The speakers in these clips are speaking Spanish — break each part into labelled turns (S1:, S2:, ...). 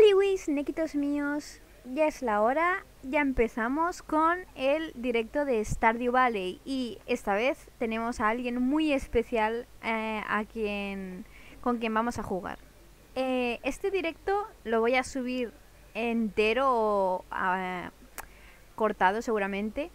S1: Aliwis, nequitos míos, ya es la hora, ya empezamos con el directo de Stardew Valley. Y esta vez tenemos a alguien muy especial eh, a quien, con quien vamos a jugar. Eh, este directo lo voy a subir entero o cortado seguramente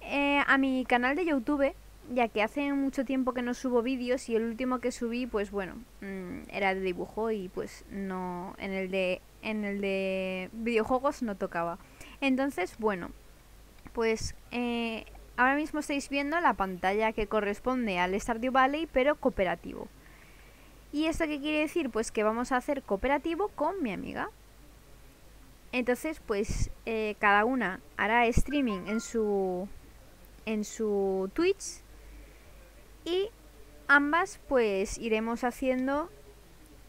S1: eh, a mi canal de YouTube ya que hace mucho tiempo que no subo vídeos y el último que subí, pues bueno, mm, era de dibujo y pues no, en el de, en el de videojuegos no tocaba. Entonces, bueno, pues eh, ahora mismo estáis viendo la pantalla que corresponde al Stardew Valley, pero cooperativo. ¿Y esto qué quiere decir? Pues que vamos a hacer cooperativo con mi amiga. Entonces, pues eh, cada una hará streaming en su en su Twitch y ambas pues iremos haciendo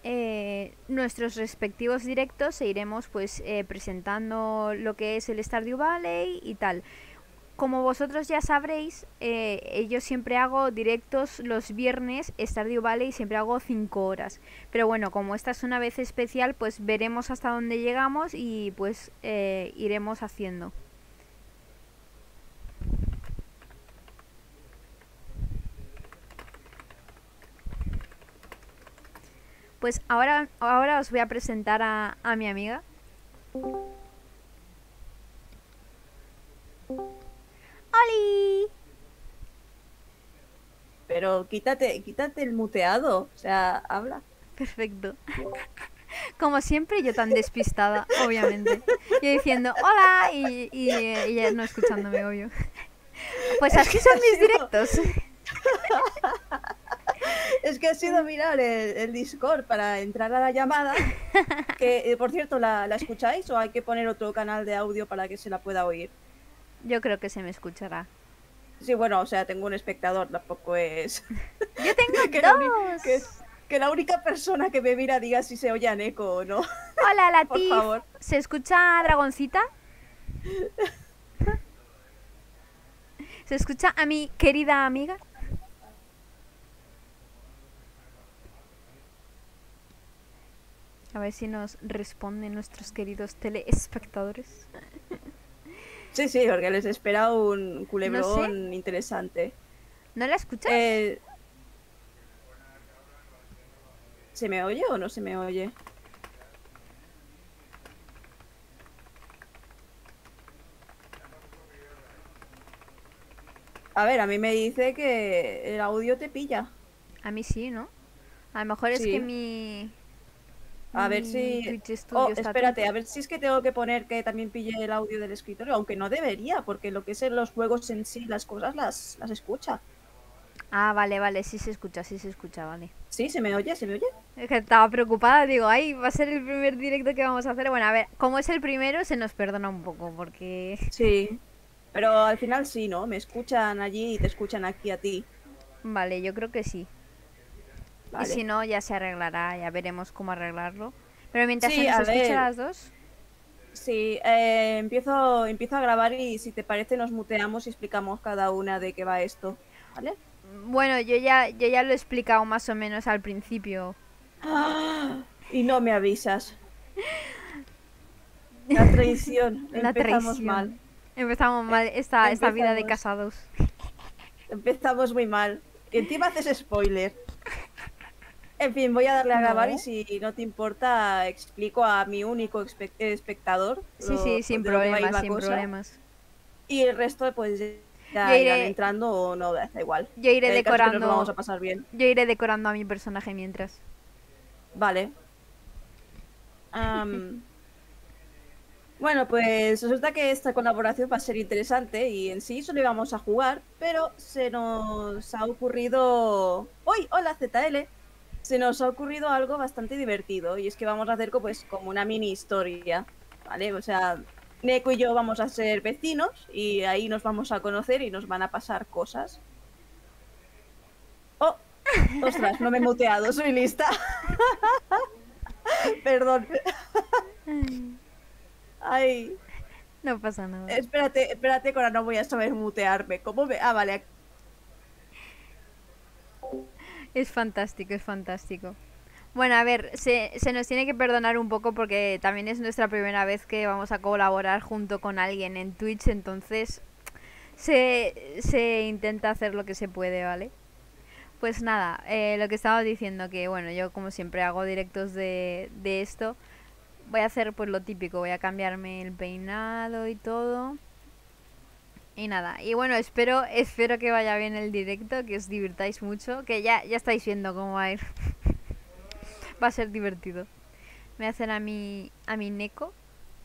S1: eh, nuestros respectivos directos e iremos pues eh, presentando lo que es el Stardew Valley y tal. Como vosotros ya sabréis, eh, yo siempre hago directos los viernes Stardew Valley, siempre hago 5 horas. Pero bueno, como esta es una vez especial, pues veremos hasta dónde llegamos y pues iremos haciendo. Pues ahora, ahora os voy a presentar a, a mi amiga. ¡Holi!
S2: Pero quítate, quítate el muteado, o sea, habla.
S1: Perfecto. Como siempre, yo tan despistada, obviamente. Yo diciendo hola y, y ella no escuchándome, obvio. Pues así son mis directos.
S2: Es que ha sido mirar el, Discord para entrar a la llamada. Que, eh, por cierto, ¿la, escucháis o hay que poner otro canal de audio para que se la pueda oír?
S1: Yo creo que se me escuchará.
S2: Sí, bueno, o sea, tengo un espectador, tampoco es...
S1: Yo tengo que dos.
S2: que, que, la única persona que me mira diga si se oye a eco o no.
S1: Hola, Latif. Por favor. ¿Se escucha Dragoncita? ¿Se escucha a mi querida amiga? A ver si nos responden nuestros queridos teleespectadores.
S2: Sí, sí, porque les espera un culebrón interesante.
S1: ¿No la escuchas?
S2: Eh, ¿Se me oye o no se me oye? A ver, a mí me dice que el audio te pilla.
S1: A mí sí, ¿no? A lo mejor es que mi,
S2: a ver si. Oh, espérate, a ver si es que tengo que poner que también pille el audio del escritorio, aunque no debería, porque lo que es en los juegos en sí, las cosas las, las escucha.
S1: Ah, vale, vale, sí se escucha, sí se escucha, vale.
S2: Sí, se me oye, se me oye.
S1: Es que estaba preocupada, digo, ay, va a ser el primer directo que vamos a hacer. Bueno, a ver, como es el primero, se nos perdona un poco, porque.
S2: Sí, pero al final sí, ¿no? Me escuchan allí y te escuchan aquí a ti.
S1: Vale, yo creo que sí. Y si no, ya se arreglará, ya veremos cómo arreglarlo. Pero mientras se nos las dos.
S2: Sí, eh, empiezo, empiezo a grabar y si te parece nos muteamos y explicamos cada una de qué va esto, ¿vale?
S1: Bueno, yo ya, yo ya lo he explicado más o menos al principio.
S2: y no me avisas. La traición. La Empezamos mal.
S1: Empezamos mal esta, esta vida de casados.
S2: Empezamos muy mal. Y encima haces spoiler. En fin, voy a darle a grabar y si no te importa, explico a mi único espectador.
S1: Sí, sí, sin problemas, sin problemas.
S2: Y el resto, pues ya irán entrando o no, da igual.
S1: Yo iré decorando.
S2: vamos a pasar bien.
S1: Yo iré decorando a mi personaje mientras.
S2: Vale. bueno, pues resulta que esta colaboración va a ser interesante y en sí solo íbamos a jugar, pero se nos ha ocurrido. ¡Uy! Hola, ZL se nos ha ocurrido algo bastante divertido y es que vamos a hacer pues como una mini historia, ¿vale? O sea, Neko y yo vamos a ser vecinos y ahí nos vamos a conocer y nos van a pasar cosas. ¡Oh! ¡Ostras! No me he muteado, soy lista. Perdón. Ay.
S1: No pasa nada.
S2: Espérate, espérate, que ahora no voy a saber mutearme. ¿Cómo me...? Ah, vale.
S1: Es fantástico, es fantástico. Bueno, a ver, se, se nos tiene que perdonar un poco porque también es nuestra primera vez que vamos a colaborar junto con alguien en Twitch, entonces se, se intenta hacer lo que se puede, ¿vale? Pues nada, eh, lo que estaba diciendo que, bueno, yo como siempre hago directos de, de esto, voy a hacer pues lo típico, voy a cambiarme el peinado y todo. Y nada, y bueno, espero, espero que vaya bien el directo, que os divirtáis mucho, que ya, ya estáis viendo cómo va a ir. va a ser divertido. Me hacen a mi, a mi Neko,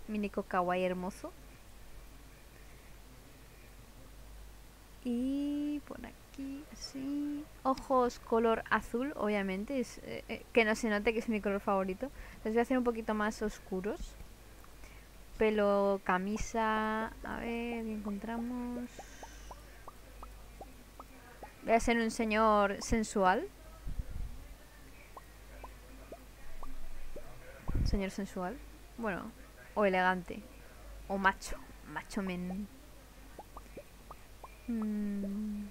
S1: mi Neko kawaii hermoso. Y por aquí, así. Ojos color azul, obviamente. Es, eh, eh, que no se note que es mi color favorito. Les voy a hacer un poquito más oscuros. Pelo, camisa. A ver, ¿qué encontramos? Voy a ser un señor sensual. Señor sensual. Bueno, o elegante. O macho. Macho men. Mm.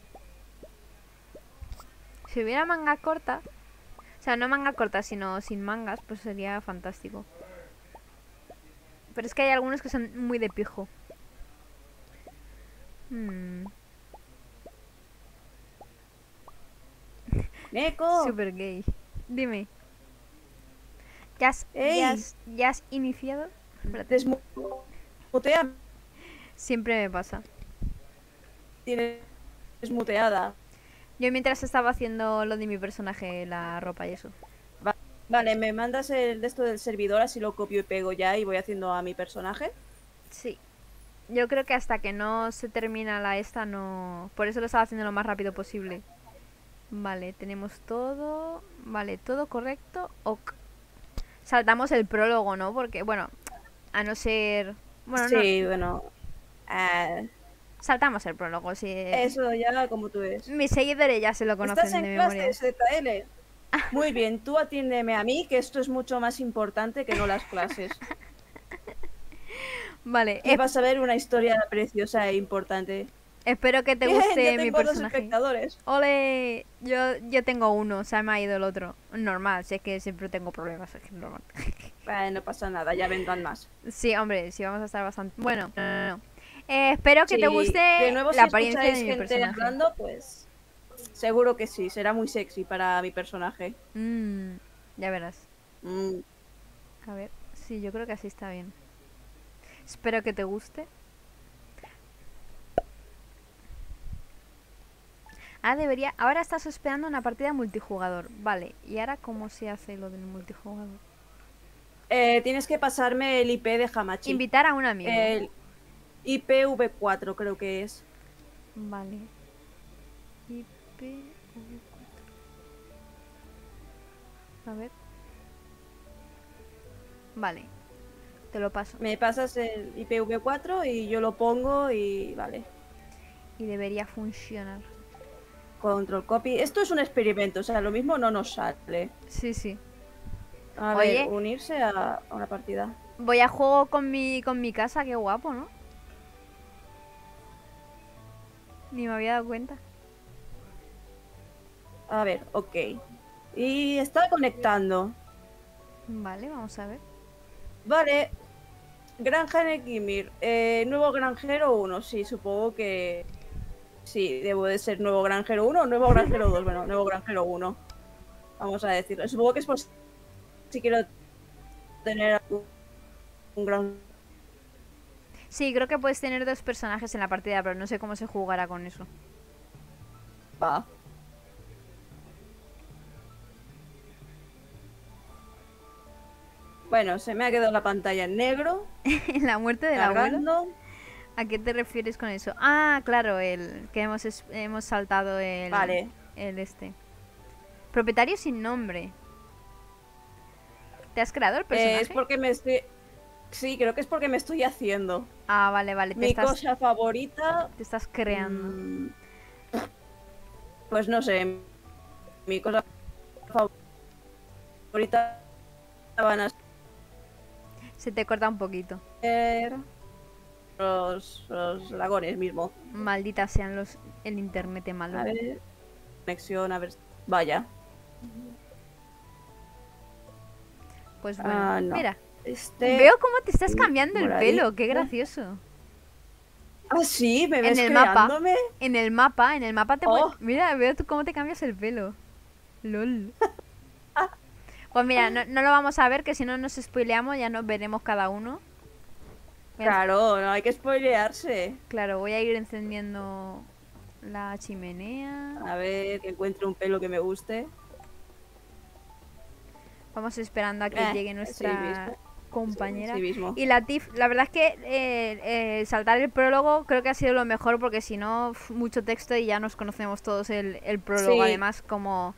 S1: Si hubiera manga corta, o sea, no manga corta, sino sin mangas, pues sería fantástico. Pero es que hay algunos que son muy de pijo.
S2: Neko,
S1: Super gay. Dime. ¿Ya has, ya has- ya has iniciado? Espérate.
S2: desmutea.
S1: Siempre me pasa.
S2: Tienes desmuteada.
S1: Yo mientras estaba haciendo lo de mi personaje, la ropa y eso.
S2: Va- Vale, me mandas el de esto del servidor, así lo copio y pego ya y voy haciendo a mi personaje.
S1: Sí. Yo creo que hasta que no se termina la esta no... Por eso lo estaba haciendo lo más rápido posible. Vale, tenemos todo... Vale, todo correcto. Ok. Saltamos el prólogo, ¿no? Porque, bueno, a no ser... Bueno, no,
S2: sí, bueno. ah,
S1: saltamos el prólogo, sí.
S2: eso ya como tú ves.
S1: Mis seguidores ya se lo conocen
S2: Estás
S1: de
S2: en
S1: memoria.
S2: clase, ZL. Muy bien, tú atiéndeme a mí, que esto es mucho más importante que no las clases.
S1: Vale,
S2: Y vas a ver una historia preciosa e importante.
S1: espero que te guste mi personaje.
S2: espectadores.
S1: Ole, yo, yo tengo uno, se me ha ido el otro. Normal, si es que siempre tengo problemas, es que normal.
S2: Vale, no pasa nada, ya vendrán más.
S1: Sí, hombre, sí vamos a estar bastante... Bueno, no, no, no. Eh, espero que te guste
S2: de nuevo,
S1: la
S2: si
S1: apariencia de mi
S2: gente
S1: personaje.
S2: hablando, pues seguro que sí, será muy sexy para mi personaje.
S1: Mm, ya verás.
S2: Mm,
S1: A ver, sí, yo creo que así está bien. Espero que te guste. Ah, debería... Ahora estás hospedando una partida multijugador. Vale, ¿y ahora cómo se hace lo del multijugador?
S2: eh, tienes que pasarme el IP de Hamachi.
S1: Invitar a un amigo.
S2: el IPv4 creo que es.
S1: Vale. IPv4. A ver. Vale. Te lo paso.
S2: Me pasas el IPv4 y yo lo pongo y vale.
S1: Y debería funcionar.
S2: Control copy. Esto es un experimento, o sea, lo mismo no nos sale.
S1: Sí, sí.
S2: A
S1: Oye.
S2: ver, unirse a una partida.
S1: Voy a juego con mi, con mi casa, qué guapo, ¿no? Ni me había dado cuenta.
S2: A ver, ok. Y está conectando.
S1: Vale, vamos a ver.
S2: Vale. Granja en Kimir. Eh, nuevo granjero 1. Sí, supongo que. Sí, debo de ser nuevo granjero 1 o nuevo granjero 2. Bueno, nuevo granjero 1. Vamos a decirlo. Supongo que es por si quiero tener un gran.
S1: Sí, creo que puedes tener dos personajes en la partida, pero no sé cómo se jugará con eso.
S2: Va. Bueno, se me ha quedado la pantalla en negro.
S1: la muerte del abuelo.
S2: Cargando.
S1: ¿A qué te refieres con eso? Ah, claro, el que hemos, es- hemos saltado el,
S2: Vale.
S1: el este. Propietario sin nombre. ¿Te has creado el
S2: Eh,
S1: personaje?
S2: es porque me estoy. Sí, creo que es porque me estoy haciendo.
S1: Ah, vale, vale. Te
S2: Mi
S1: estás,
S2: cosa favorita.
S1: te estás creando.
S2: mm, Pues no sé. Mi cosa favorita van a
S1: Se te corta un poquito.
S2: Los, los lagones mismo.
S1: Malditas sean los el internet de malo.
S2: A ver. Conexión, a ver. Vaya.
S1: Pues bueno,
S2: Ah, no.
S1: mira.
S2: Este...
S1: Veo cómo te estás cambiando el pelo, qué gracioso.
S2: Ah, sí, me ves
S1: el mapa. En el mapa, en el mapa te
S2: Oh.
S1: Mira, veo tú cómo te cambias el pelo. LOL. Pues mira, no, no lo vamos a ver, que si no nos spoileamos ya nos veremos cada uno.
S2: Claro, no hay que spoilearse.
S1: Claro, voy a ir encendiendo la chimenea.
S2: A ver, que encuentre un pelo que me guste.
S1: Vamos esperando a que
S2: Eh,
S1: llegue
S2: sí
S1: nuestra compañera.
S2: Sí mismo.
S1: Y la TIF, la verdad es que eh, eh, saltar el prólogo creo que ha sido lo mejor porque si no, mucho texto y ya nos conocemos todos el, el prólogo.
S2: Sí.
S1: Además, como,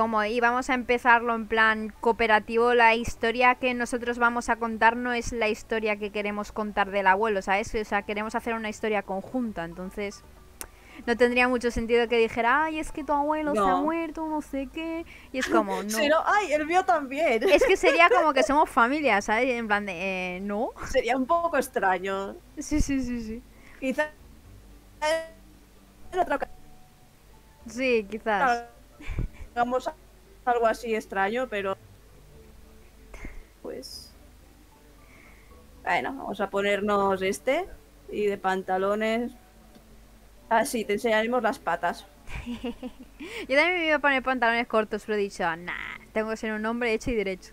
S1: como íbamos a empezarlo en plan cooperativo, la historia que nosotros vamos a contar no es la historia que queremos contar del abuelo, ¿sabes? O sea, queremos hacer una historia conjunta, entonces... No tendría mucho sentido que dijera, ay, es que tu abuelo se ha
S2: No.
S1: muerto, no sé qué. Y es como, no.
S2: No, ay, el mío también.
S1: Es que sería como que somos familia, ¿sabes? En plan de, eh, no.
S2: Sería un poco extraño.
S1: Sí, sí, sí, sí.
S2: Quizá en otra ocasión
S1: Sí, quizás.
S2: Hagamos algo así extraño, pero pues bueno, vamos a ponernos este y de pantalones. Ah, sí, te enseñaremos las patas.
S1: Yo también me iba a poner pantalones cortos, pero he dicho, nah, tengo que ser un hombre hecho y derecho.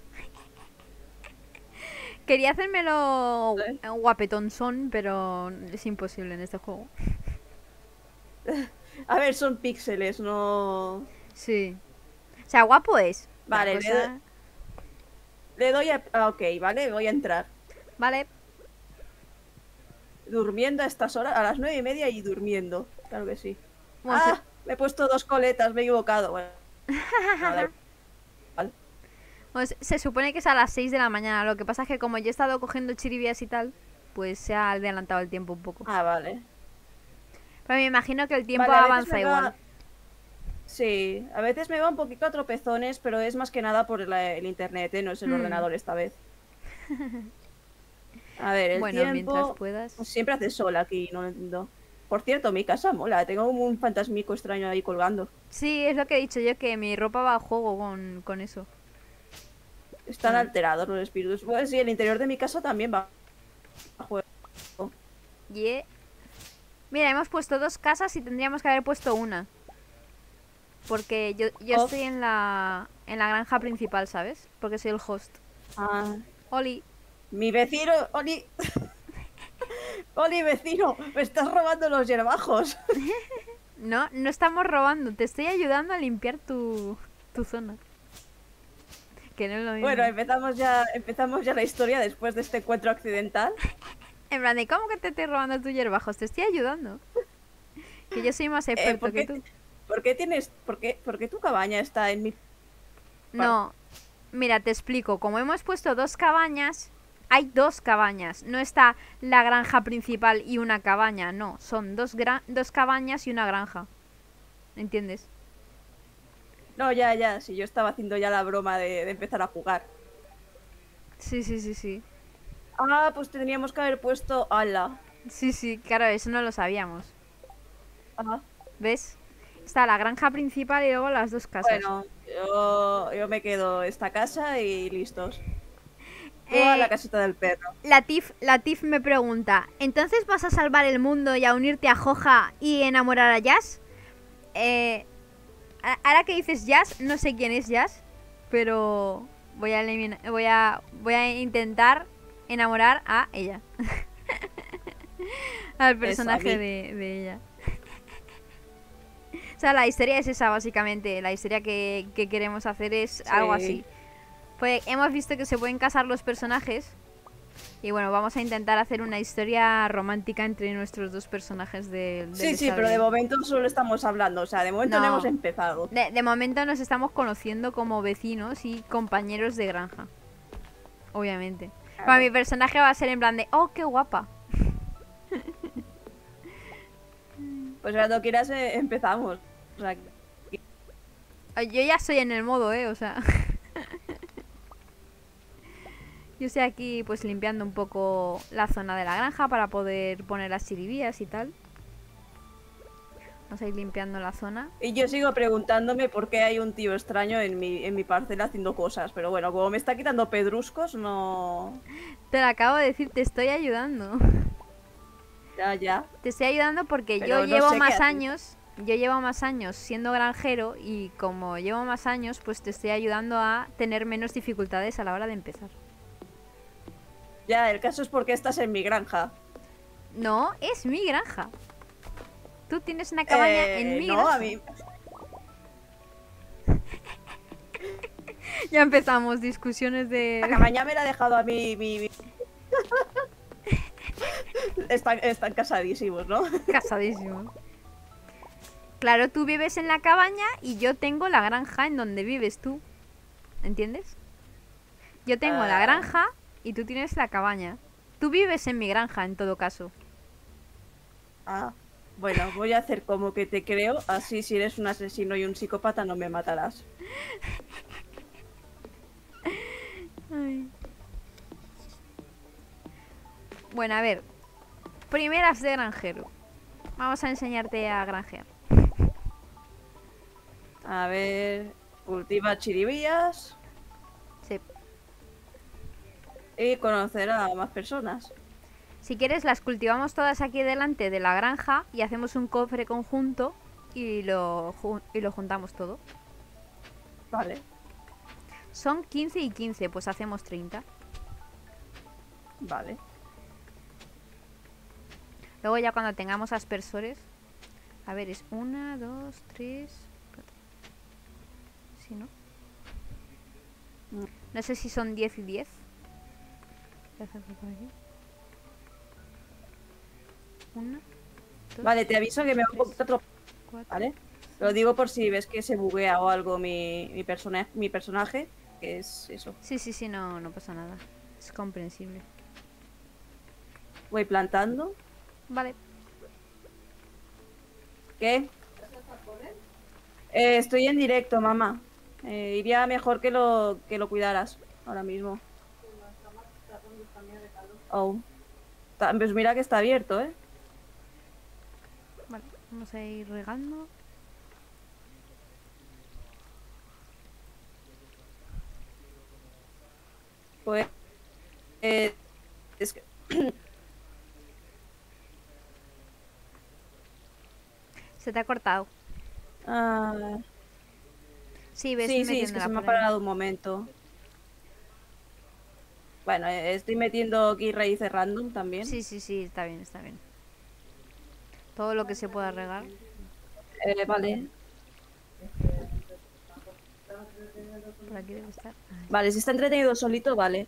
S1: Quería hacérmelo
S2: ¿Eh?
S1: guapetón son, pero es imposible en este juego.
S2: A ver, son píxeles, no.
S1: Sí. O sea, guapo es.
S2: Vale, le Le doy a. ah, ok, vale, voy a entrar.
S1: Vale.
S2: Durmiendo a estas horas, a las nueve y media y durmiendo. Claro que sí.
S1: Bueno,
S2: ah, me he puesto dos coletas, me he equivocado. Bueno, igual.
S1: Pues se supone que es a las 6 de la mañana. Lo que pasa es que como yo he estado cogiendo chiribias y tal, pues se ha adelantado el tiempo un poco.
S2: Ah, vale.
S1: Pero me imagino que el tiempo
S2: Vale,
S1: avanza igual.
S2: va- Sí, a veces me va un poquito a tropezones, pero es más que nada por la- el internet, ¿eh? no es el
S1: Mm.
S2: ordenador esta vez. A ver, el
S1: Bueno,
S2: tiempo...
S1: mientras puedas.
S2: Pues siempre hace sol aquí, no lo entiendo. Por cierto, mi casa mola, tengo un fantasmico extraño ahí colgando.
S1: Sí, es lo que he dicho yo, que mi ropa va a juego con, con eso.
S2: Están
S1: Ah.
S2: alterados los espíritus. Bueno, sí, el interior de mi casa también va a juego.
S1: Yeah. Mira, hemos puesto dos casas y tendríamos que haber puesto una. Porque yo, yo estoy en la, en la granja principal, ¿sabes? Porque soy el host.
S2: Ah,
S1: Oli.
S2: mi vecino, Oli... Oli, vecino, me estás robando los hierbajos.
S1: No, no estamos robando, te estoy ayudando a limpiar tu, tu zona. Que no es lo mismo.
S2: Bueno, empezamos ya, empezamos ya la historia después de este encuentro accidental.
S1: En plan, de ¿cómo que te estoy robando tus hierbajos? Te estoy ayudando. Que yo soy más
S2: Eh,
S1: experto
S2: ¿por,
S1: que tú.
S2: Por qué tienes, por qué, por qué tu cabaña está en mi...
S1: No, mira, te explico. Como hemos puesto dos cabañas, hay dos cabañas. No está la granja principal y una cabaña, no. Son dos, gra- dos cabañas y una granja. ¿Entiendes?
S2: No, ya, ya, si yo estaba haciendo ya la broma de, de empezar a jugar.
S1: Sí, sí, sí, sí.
S2: Ah, pues tendríamos que haber puesto ala.
S1: Sí, sí, claro, eso no lo sabíamos.
S2: Ah,
S1: ¿Ves? Está la granja principal y luego las dos casas.
S2: bueno, yo, yo me quedo esta casa y listos. Tú a
S1: Eh,
S2: la casita del perro.
S1: La Tif, la Tif me pregunta, ¿entonces vas a salvar el mundo y a unirte a Joja y enamorar a Jazz? Eh, ahora que dices Jazz, no sé quién es Jazz, pero voy a eliminar, voy a, voy a intentar enamorar a ella. Al personaje de, de ella. O sea, la historia es esa, básicamente. La historia que, que queremos hacer es algo
S2: Sí.
S1: así. Pues hemos visto que se pueden casar los personajes. Y bueno, vamos a intentar hacer una historia romántica entre nuestros dos personajes del.
S2: Sí, sí, pero de momento solo estamos hablando, o sea, de momento no,
S1: No.
S2: hemos empezado.
S1: De, de momento nos estamos conociendo como vecinos y compañeros de granja. Obviamente.
S2: Claro.
S1: Para mi personaje va a ser en plan de, oh, qué guapa.
S2: Pues cuando quieras eh, empezamos. O sea,
S1: Yo ya estoy en el modo, eh, o sea. Yo estoy aquí pues limpiando un poco la zona de la granja para poder poner las chiribías y tal. Vamos a ir limpiando la zona.
S2: Y yo sigo preguntándome por qué hay un tío extraño en mi, en mi parcela haciendo cosas. Pero bueno, como me está quitando pedruscos, no.
S1: Te lo acabo de decir, te estoy ayudando.
S2: Ya, ya.
S1: Te estoy ayudando porque
S2: Pero
S1: yo
S2: no
S1: llevo más años, yo llevo más años siendo granjero y como llevo más años, pues te estoy ayudando a tener menos dificultades a la hora de empezar.
S2: Ya, el caso es porque estás en mi granja.
S1: No, es mi granja. Tú tienes una cabaña
S2: Eh,
S1: en mi
S2: No,
S1: granja.
S2: a mí.
S1: Ya empezamos discusiones de
S2: La cabaña me la ha dejado a mí. Mi, están casadísimos, ¿no?
S1: casadísimos. Claro, tú vives en la cabaña y yo tengo la granja en donde vives tú. ¿Entiendes? Yo tengo la
S2: Ah.
S1: granja y tú tienes la cabaña. Tú vives en mi granja en todo caso.
S2: Ah, bueno, voy a hacer como que te creo. Así, si eres un asesino y un psicópata, no me matarás.
S1: Bueno, a ver. Primeras de granjero. Vamos a enseñarte a granjear.
S2: A ver. Cultiva chiribillas
S1: Sí.
S2: y conocer a más personas.
S1: Si quieres, las cultivamos todas aquí delante de la granja y hacemos un cofre conjunto y lo, y lo juntamos todo.
S2: Vale,
S1: Son 15 y 15, pues hacemos 30.
S2: vale.
S1: Luego ya cuando tengamos aspersores... A ver, es 1, 2, 3... No? No sé si son 10 y 10. Voy a hacerlo por aquí. Una, dos,
S2: Vale, te aviso que me va un poquito. ¿vale? Lo digo por si ves que se buguea o algo mi, mi, persona, mi personaje, que es eso.
S1: Sí, sí, sí, no, no pasa nada. Es comprensible.
S2: Voy plantando.
S1: Vale.
S2: ¿Qué? Eh, estoy en directo, mamá. Eh, iría mejor que lo, que lo cuidaras ahora mismo. Oh. Pues mira que está abierto, ¿eh?
S1: Vale, vamos a ir regando.
S2: Pues... eh, es que...
S1: Se te ha cortado.
S2: ah,
S1: Sí, ves
S2: sí, sí, es que se me ha parado un momento. Bueno, eh, estoy metiendo aquí raíces random también.
S1: Sí, sí, sí, está bien, está bien. Todo lo que se pueda regar.
S2: Eh, vale.
S1: Por aquí debe estar. Ahí.
S2: Vale, si está entretenido solito, vale.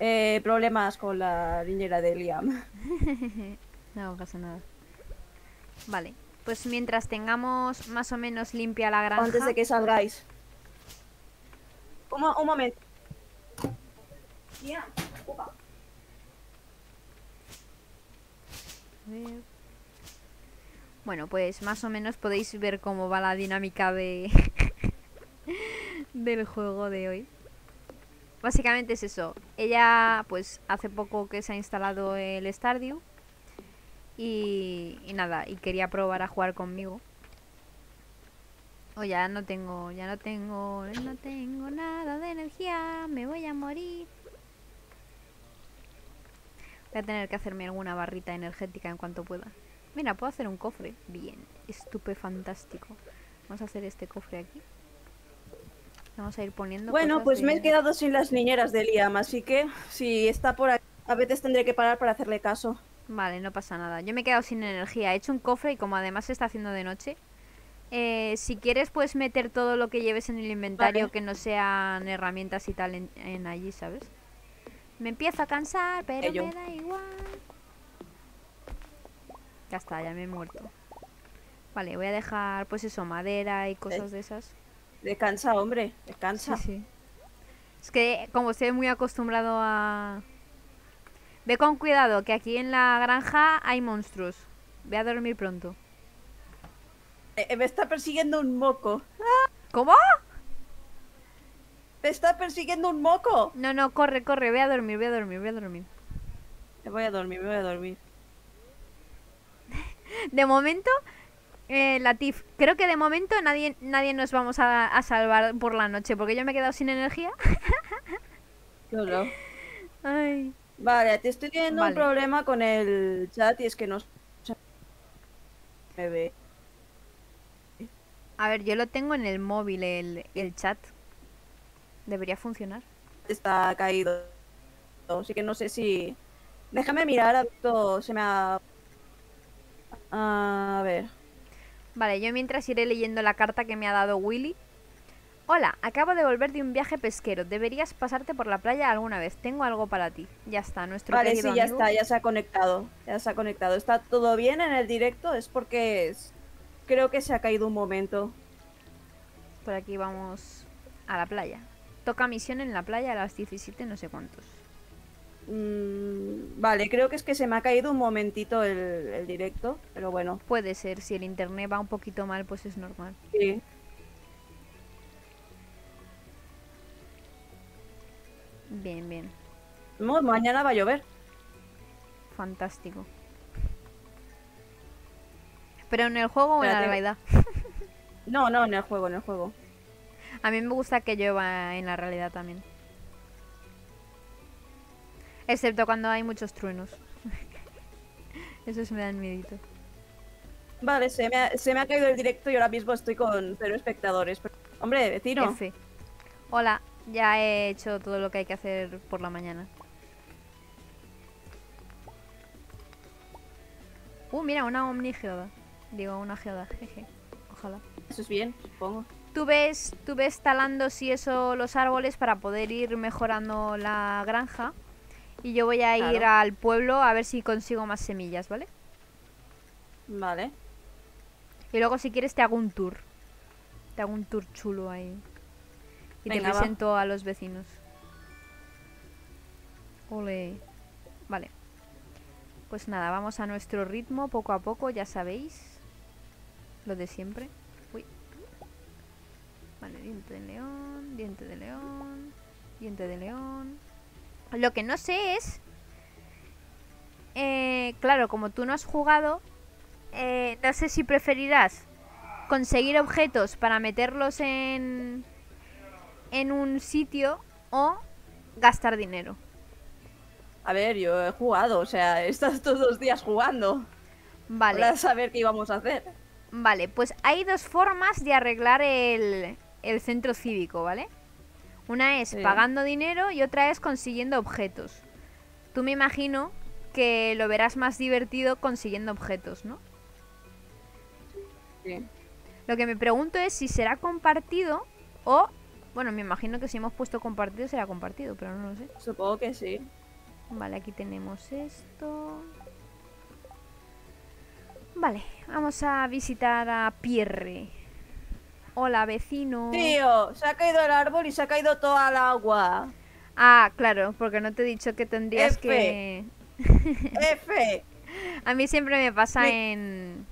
S2: Eh, problemas con la niñera de Liam.
S1: No pasa nada. Vale, pues mientras tengamos más o menos limpia la granja.
S2: Antes de que salgáis. Un, mo- un momento.
S1: Bueno, pues más o menos podéis ver cómo va la dinámica de del juego de hoy. Básicamente es eso. Ella, pues, hace poco que se ha instalado el Stardew. Y nada, y quería probar a jugar conmigo. O ya no tengo, ya no tengo, no tengo nada de energía, me voy a morir. Voy a tener que hacerme alguna barrita energética en cuanto pueda. Mira, puedo hacer un cofre. Bien, fantástico. Vamos a hacer este cofre aquí. Vamos a ir poniendo.
S2: Bueno, pues me he quedado sin las niñeras de Liam, así que si está por aquí, a veces tendré que parar para hacerle caso.
S1: Vale, no pasa nada. Yo me he quedado sin energía. He hecho un cofre y como además se está haciendo de noche. Eh, si quieres puedes meter todo lo que lleves en el inventario
S2: Vale.
S1: que no sean herramientas y tal en, en allí, ¿sabes? Me empiezo a cansar, pero
S2: Ello.
S1: me da igual. Ya está, ya me he muerto. Vale, voy a dejar pues eso, madera y cosas de esas.
S2: Descansa, hombre, descansa.
S1: Sí, sí. Es que como estoy muy acostumbrado a... Ve con cuidado, que aquí en la granja hay monstruos. Ve a dormir pronto.
S2: Eh, me está persiguiendo un moco.
S1: ¿Cómo?
S2: ¡Me está persiguiendo un moco!
S1: No, no, corre, corre, ve a dormir, ve a dormir, ve a dormir.
S2: Me voy a dormir, me voy a dormir.
S1: De momento, Eh, Latif, creo que de momento nadie, nadie nos vamos a, a salvar por la noche porque yo me he quedado sin energía.
S2: Claro.
S1: Ay.
S2: Vale, te estoy teniendo
S1: Vale.
S2: un problema con el chat y es que no se me ve.
S1: A ver, yo lo tengo en el móvil, el, el chat. Debería funcionar.
S2: Está caído. Así que no sé si. Déjame mirar a esto. Se me ha. A ver.
S1: Vale, yo mientras iré leyendo la carta que me ha dado Willy. Hola, acabo de volver de un viaje pesquero. Deberías pasarte por la playa alguna vez. Tengo algo para ti. Ya está, nuestro
S2: Vale, sí, ya
S1: amigo.
S2: está, ya se ha conectado. Ya se ha conectado. ¿Está todo bien en el directo? Es porque es- creo que se ha caído un momento.
S1: Por aquí vamos a la playa. Toca misión en la playa a las 17, no sé cuántos.
S2: Mm, vale, creo que es que se me ha caído un momentito el, el directo, pero bueno,
S1: Puede ser, si el internet va un poquito mal, pues es normal.
S2: sí.
S1: Bien, bien.
S2: No, mañana va a llover.
S1: Fantástico. Pero en el juego o en la realidad.
S2: No, no, en el juego, en el juego.
S1: A mí me gusta que llueva en la realidad también. Excepto cuando hay muchos truenos. Esos me dan miedito.
S2: Vale, se me, ha, se me ha caído el directo y ahora mismo estoy con cero espectadores. Pero- Hombre, vecino.
S1: F. Hola, ya he hecho todo lo que hay que hacer por la mañana. Uh, mira, una omnigeoda. Digo, una geoda, jeje. Ojalá.
S2: Eso es bien, supongo.
S1: Tú ves, tú ves talando si eso los árboles para poder ir mejorando la granja. Y yo voy a ir al pueblo a ver si consigo más semillas, ¿vale?
S2: Vale.
S1: Y luego si quieres te hago un tour. Te hago un tour chulo ahí. Y
S2: Venga,
S1: te
S2: va.
S1: presento a los vecinos. Ole. Vale. Pues nada, vamos a nuestro ritmo, poco a poco, ya sabéis. Lo de siempre. Uy. Vale, diente de león, diente de león, diente de león. Lo que no sé es... eh, claro, como tú no has jugado, eh, no sé si preferirás conseguir objetos para meterlos en en un sitio o gastar dinero.
S2: A ver, yo he jugado, o sea, estado todos los días jugando.
S1: Vale,
S2: Para saber qué íbamos a hacer.
S1: Vale, pues hay dos formas de arreglar el, el centro cívico, ¿vale? Una es
S2: Sí.
S1: pagando dinero y otra es consiguiendo objetos. Tú me imagino que lo verás más divertido consiguiendo objetos, ¿no?
S2: Sí.
S1: Lo que me pregunto es si será compartido o... Bueno, me imagino que si hemos puesto compartido será compartido, pero no lo sé.
S2: Supongo que sí.
S1: Vale, aquí tenemos esto. Vale, vamos a visitar a Pierre. Hola, vecino.
S2: Tío, se ha caído el árbol y se ha caído toda el agua.
S1: Ah, claro, porque no te he dicho que tendrías
S2: F.
S1: que...
S2: F.
S1: A mí siempre me pasa en...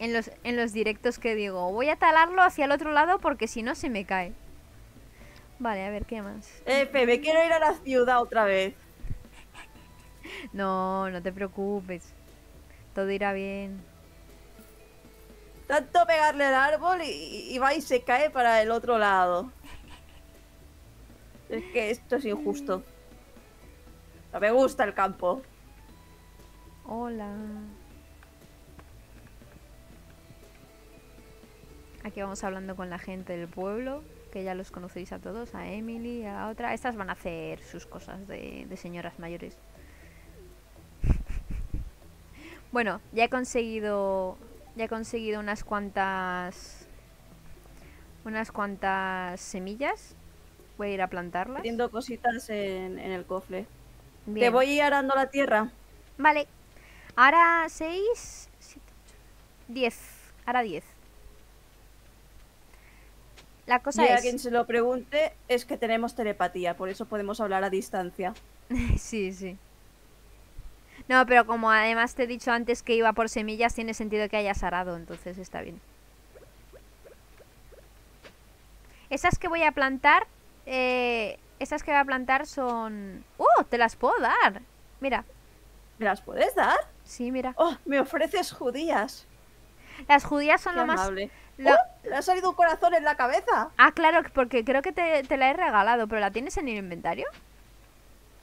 S1: En los, en los directos que digo, voy a talarlo hacia el otro lado porque si no se me cae. Vale, a ver, ¿qué más?
S2: F, me quiero ir a la ciudad otra vez.
S1: No, no te preocupes. Todo irá bien.
S2: Tanto pegarle al árbol y, y va y se cae para el otro lado. Es que esto es injusto. No me gusta el campo.
S1: Hola. Aquí vamos hablando con la gente del pueblo, que ya los conocéis a todos, a Emily, a otra. Estas van a hacer sus cosas de, de señoras mayores. Bueno, ya he conseguido. Ya he conseguido unas cuantas. Unas cuantas semillas. Voy a ir a plantarlas.
S2: Metiendo cositas en, en el cofre. Te voy a ir arando la tierra.
S1: Vale. Ahora 6, 10. Ahora 10. La cosa
S2: y a
S1: es...
S2: quien se lo pregunte es que tenemos telepatía, por eso podemos hablar a distancia.
S1: sí, sí. No, pero como además te he dicho antes que iba por semillas, tiene sentido que hayas arado, entonces está bien. Esas que voy a plantar, eh, esas que voy a plantar son... ¡Uh! Te las puedo dar. Mira,
S2: ¿Me las puedes dar?
S1: sí, mira.
S2: ¡Oh! Me ofreces judías.
S1: Las judías son
S2: Qué
S1: lo más...
S2: amable.
S1: lo-
S2: ¡Oh! Le ha salido un corazón en la cabeza.
S1: Ah, claro, porque creo que te, te la he regalado, pero ¿la tienes en el inventario?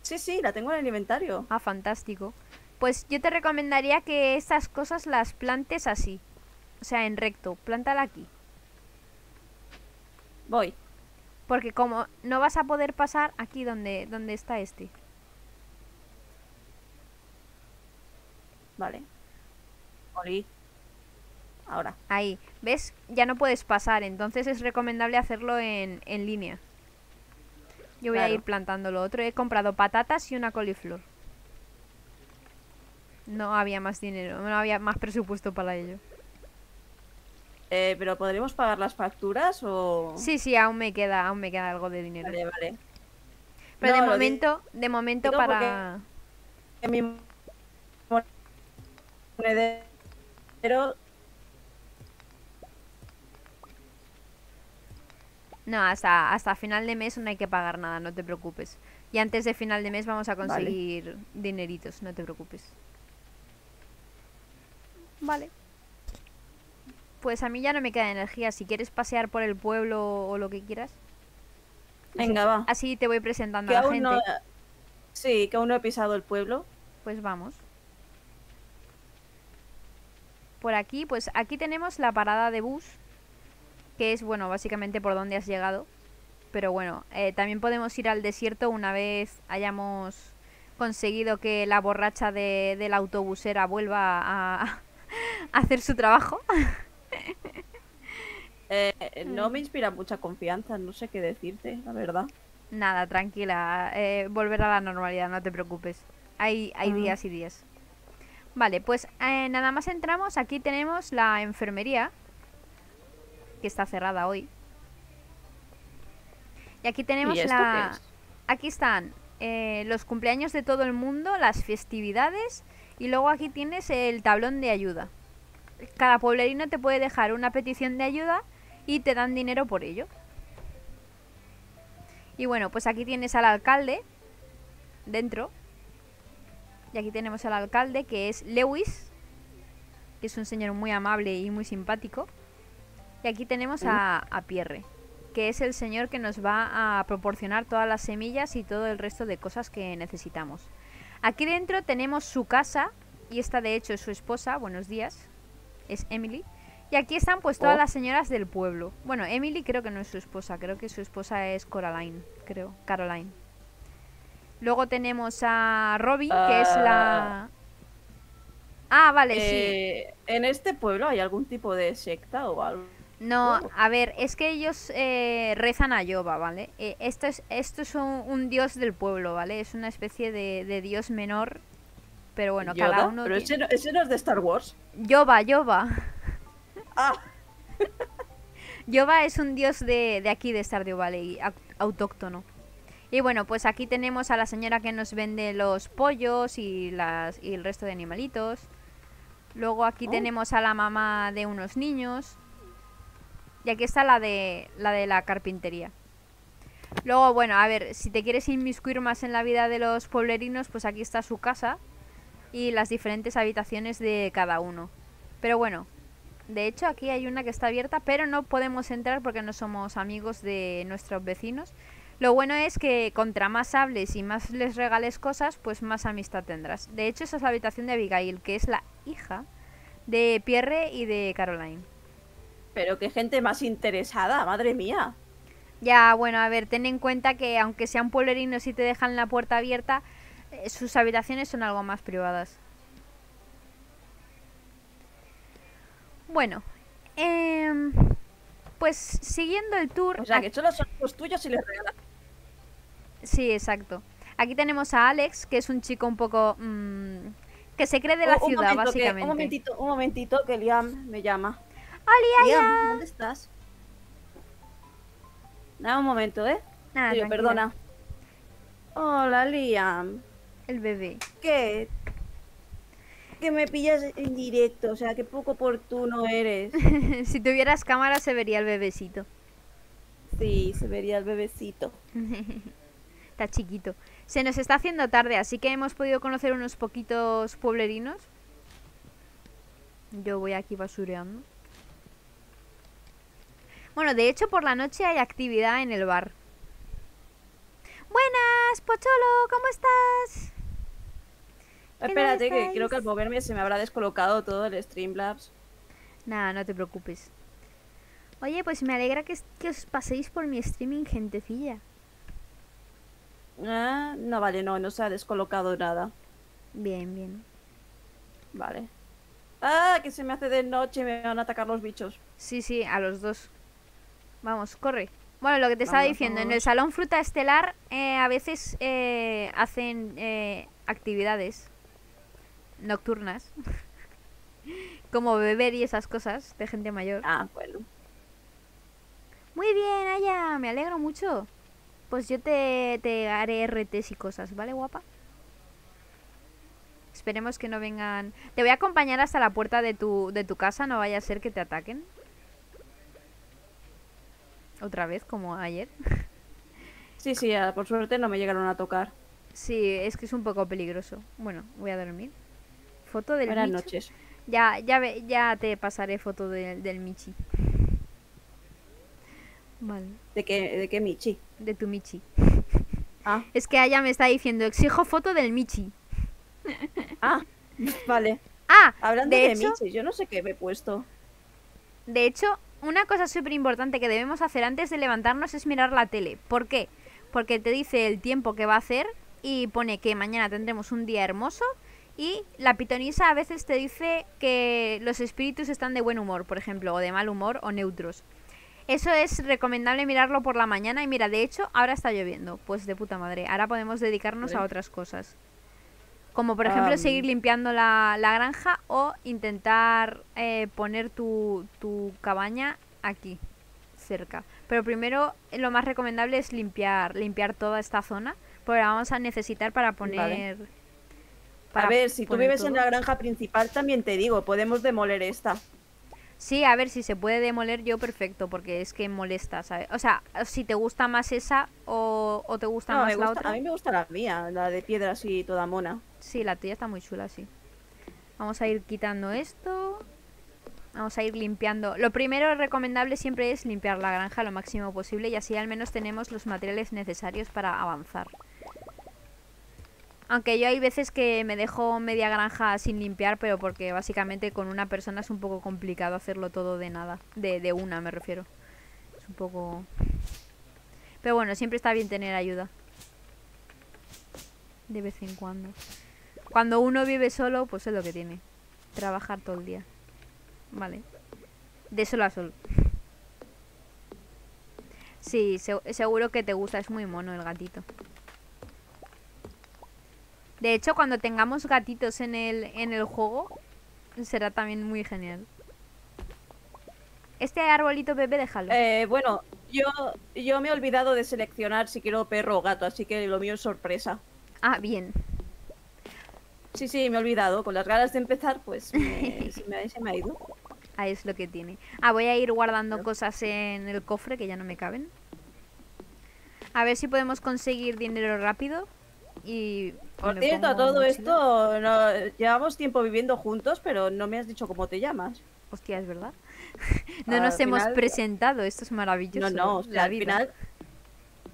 S2: Sí, sí, la tengo en el inventario.
S1: Ah, fantástico. Pues yo te recomendaría que estas cosas las plantes así. O sea, en recto. Plántala aquí.
S2: Voy.
S1: Porque como no vas a poder pasar aquí donde, donde está este.
S2: Vale. Oli. Ahora.
S1: Ahí. ¿Ves? Ya no puedes pasar. Entonces es recomendable hacerlo en, en línea. Yo voy a ir plantando lo otro. He comprado patatas y una coliflor. No había más dinero. No había más presupuesto para ello.
S2: Eh, pero ¿podremos pagar las facturas o...?
S1: Sí, sí, aún me queda, aún me queda algo de dinero.
S2: Vale, vale.
S1: Pero
S2: No,
S1: de
S2: lo di-
S1: momento, de momento para...
S2: En mi monedero...
S1: No, hasta, hasta final de mes no hay que pagar nada, no te preocupes. Y antes de final de mes vamos a
S2: Vale.
S1: conseguir dineritos, no te preocupes. Vale. Pues a mí ya no me queda energía. Si quieres pasear por el pueblo o lo que quieras.
S2: Venga, va.
S1: Así te voy presentando
S2: Que
S1: a la gente.
S2: no... Sí, que aún no he pisado el pueblo.
S1: Pues vamos. Por aquí, pues aquí tenemos la parada de bus. Que es, bueno, básicamente por donde has llegado. Pero bueno, eh, también podemos ir al desierto una vez hayamos conseguido que la borracha de, de la autobusera vuelva a, a hacer su trabajo.
S2: Eh, no me inspira mucha confianza, no sé qué decirte, la verdad.
S1: Nada, tranquila. eh, volver a la normalidad, no te preocupes. Hay, hay
S2: Ah.
S1: días y días. Vale, pues eh, nada más entramos. Aquí tenemos la enfermería. Que está cerrada hoy. Y aquí tenemos
S2: ¿Y esto
S1: la... Aquí están eh, los cumpleaños de todo el mundo, las festividades. Y luego aquí tienes el tablón de ayuda. Cada pueblerino te puede dejar una petición de ayuda y te dan dinero por ello. Y bueno, pues aquí tienes al alcalde dentro. Y aquí tenemos al alcalde que es Lewis, que es un señor muy amable y muy simpático. Y aquí tenemos a, a Pierre, que es el señor que nos va a proporcionar todas las semillas y todo el resto de cosas que necesitamos. Aquí dentro tenemos su casa, y esta de hecho es su esposa, buenos días, es Emily. Y aquí están pues todas
S2: Oh.
S1: las señoras del pueblo. Bueno, Emily creo que no es su esposa, creo que su esposa es Coraline, creo, Caroline. Luego tenemos a Robbie, que es la... Ah, vale, sí.
S2: Eh, ¿En este pueblo hay algún tipo de secta o algo?
S1: No, a ver, es que ellos eh, rezan a Yoba, ¿vale? Eh, esto es, esto es un, un dios del pueblo, ¿vale? Es una especie de, de dios menor. Pero bueno, cada uno.
S2: Pero
S1: tiene-
S2: ese no, ese no es de Star Wars.
S1: Yoba, Yoba.
S2: Ah,
S1: Yoba es un dios de, de aquí, de Stardew Valley, au- autóctono. Y bueno, pues aquí tenemos a la señora que nos vende los pollos y, las, y el resto de animalitos. Luego aquí
S2: Oh.
S1: tenemos a la mamá de unos niños. Y aquí está la de la de la carpintería. Luego, bueno, a ver, si te quieres inmiscuir más en la vida de los pueblerinos, pues aquí está su casa y las diferentes habitaciones de cada uno. Pero bueno, de hecho aquí hay una que está abierta, pero no podemos entrar porque no somos amigos de nuestros vecinos. Lo bueno es que contra más hables y más les regales cosas, pues más amistad tendrás. De hecho, esa es la habitación de Abigail, que es la hija de Pierre y de Caroline.
S2: Pero qué gente más interesada, madre mía.
S1: Ya, bueno, a ver, ten en cuenta que aunque sean pueblerinos y te dejan la puerta abierta, eh, sus habitaciones son algo más privadas. Bueno, em, pues siguiendo el tour...
S2: O sea, que solo son los tuyos y les regalas.
S1: Sí, exacto. Aquí tenemos a Alex, que es un chico un poco... mm, que se cree de la
S2: Un- un
S1: ciudad,
S2: que-
S1: básicamente.
S2: un momentito, un momentito, que Liam me llama.
S1: ¡Hola,
S2: Liam, ¿dónde estás? Nada, un momento, ¿eh?
S1: Nada,
S2: Digo,
S1: tranquila.
S2: perdona. Hola, Liam.
S1: El bebé.
S2: ¿Qué? Que me pillas en directo, o sea, que poco oportuno eres.
S1: si tuvieras cámara se vería el bebecito.
S2: Sí, se vería el bebecito.
S1: Está chiquito. Se nos está haciendo tarde, así que hemos podido conocer unos poquitos pueblerinos. Yo voy aquí basureando. Bueno, de hecho por la noche hay actividad en el bar. Buenas, Pocholo, ¿cómo estás? ¿Qué tal
S2: Espérate, que creo que al moverme se me habrá descolocado todo el Streamlabs.
S1: Nada, no te preocupes. Oye, pues me alegra que, que os paséis por mi streaming, gentecilla.
S2: Ah, no, vale, no, no se ha descolocado nada.
S1: Bien, bien.
S2: Vale. Ah, que se me hace de noche y me van a atacar los bichos.
S1: Sí, sí, a los dos. Vamos, corre. Bueno, lo que te estaba diciendo, en el Salón Fruta Estelar eh, a veces eh, hacen eh, actividades nocturnas, como beber y esas cosas de gente mayor.
S2: Ah, bueno.
S1: Muy bien, Aya, me alegro mucho. Pues yo te, te haré RTs y cosas, ¿vale, guapa? Esperemos que no vengan... Te voy a acompañar hasta la puerta de tu, de tu casa, no vaya a ser que te ataquen. Otra vez, como ayer.
S2: Sí, sí, ah, por suerte no me llegaron a tocar.
S1: Sí, es que es un poco peligroso. Bueno, voy a dormir. Foto del
S2: Buenas
S1: Michu.
S2: noches.
S1: Ya, ya, ve- ya te pasaré foto del- del Michi. Vale,
S2: ¿De qué, de qué Michi?
S1: de tu Michi.
S2: Ah,
S1: Es que Aya me está diciendo, exijo foto del Michi.
S2: ah, vale.
S1: Ah,
S2: Hablando
S1: de
S2: de,
S1: hecho,
S2: Michi, yo no sé qué me he puesto.
S1: de hecho, una cosa súper importante que debemos hacer antes de levantarnos es mirar la tele. ¿Por qué? Porque te dice el tiempo que va a hacer y pone que mañana tendremos un día hermoso y la pitonisa a veces te dice que los espíritus están de buen humor, por ejemplo, o de mal humor o neutros. Eso es recomendable mirarlo por la mañana y mira, de hecho, ahora está lloviendo. Pues de puta madre. Ahora podemos dedicarnos a otras cosas. Como por ejemplo seguir limpiando la, la granja o intentar eh, poner tu, tu cabaña aquí, cerca. Pero primero eh, lo más recomendable es limpiar, limpiar toda esta zona, porque la vamos a necesitar para poner...
S2: A
S1: para
S2: ver, si tú vives en la granja principal, también te digo, podemos demoler esta.
S1: Sí, a ver si se puede demoler yo perfecto, porque es que molesta, ¿sabes? O sea, si te gusta más esa o, o te gusta
S2: No,
S1: más
S2: me
S1: la otra.
S2: a mí me gusta la mía, la de piedra así toda mona.
S1: Sí, la tuya está muy chula, sí. Vamos a ir quitando esto. Vamos a ir limpiando. Lo primero recomendable siempre es limpiar la granja lo máximo posible y así al menos tenemos los materiales necesarios para avanzar. Aunque yo hay veces que me dejo media granja sin limpiar, pero porque básicamente con una persona es un poco complicado hacerlo todo de nada. De, de una, me refiero. Es un poco... Pero bueno, siempre está bien tener ayuda. De vez en cuando. Cuando uno vive solo, pues es lo que tiene. Trabajar todo el día. Vale. De sol a sol. Sí, se- seguro que te gusta. Es muy mono el gatito. De hecho, cuando tengamos gatitos en el, en el juego, será también muy genial. Este arbolito Pepe, déjalo.
S2: Eh, bueno, yo, yo me he olvidado de seleccionar si quiero perro o gato, así que lo mío es sorpresa.
S1: Ah, bien.
S2: Sí, sí, me he olvidado. Con las ganas de empezar, pues me- se, me, se me ha ido.
S1: Ah, es lo que tiene. Ah, voy a ir guardando cosas en el cofre que ya no me caben. A ver si podemos conseguir dinero rápido. Y.
S2: Por cierto, a todo esto, no- llevamos tiempo viviendo juntos, pero no me has dicho cómo te llamas.
S1: Hostia, es verdad. no
S2: Al
S1: nos hemos presentado. Esto es maravilloso.
S2: No, no, o sea,
S1: la
S2: al
S1: vida.
S2: final.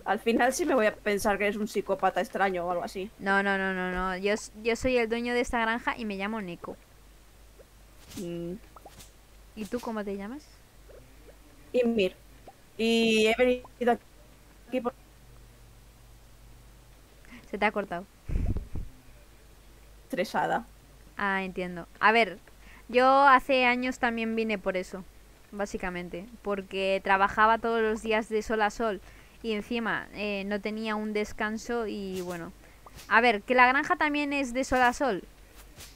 S2: Al final sí me voy a pensar que eres un psicópata extraño o algo así.
S1: No, no, no, no, no. Yo, yo soy el dueño de esta granja y me llamo Neko.
S2: Mm,
S1: ¿Y tú cómo te llamas?
S2: Y mir. Y he venido aquí por
S1: Se te ha cortado.
S2: estresada.
S1: Ah, entiendo. A ver, yo hace años también vine por eso, básicamente, porque trabajaba todos los días de sol a sol y encima eh, no tenía un descanso y bueno. A ver, que la granja también es de sol a sol,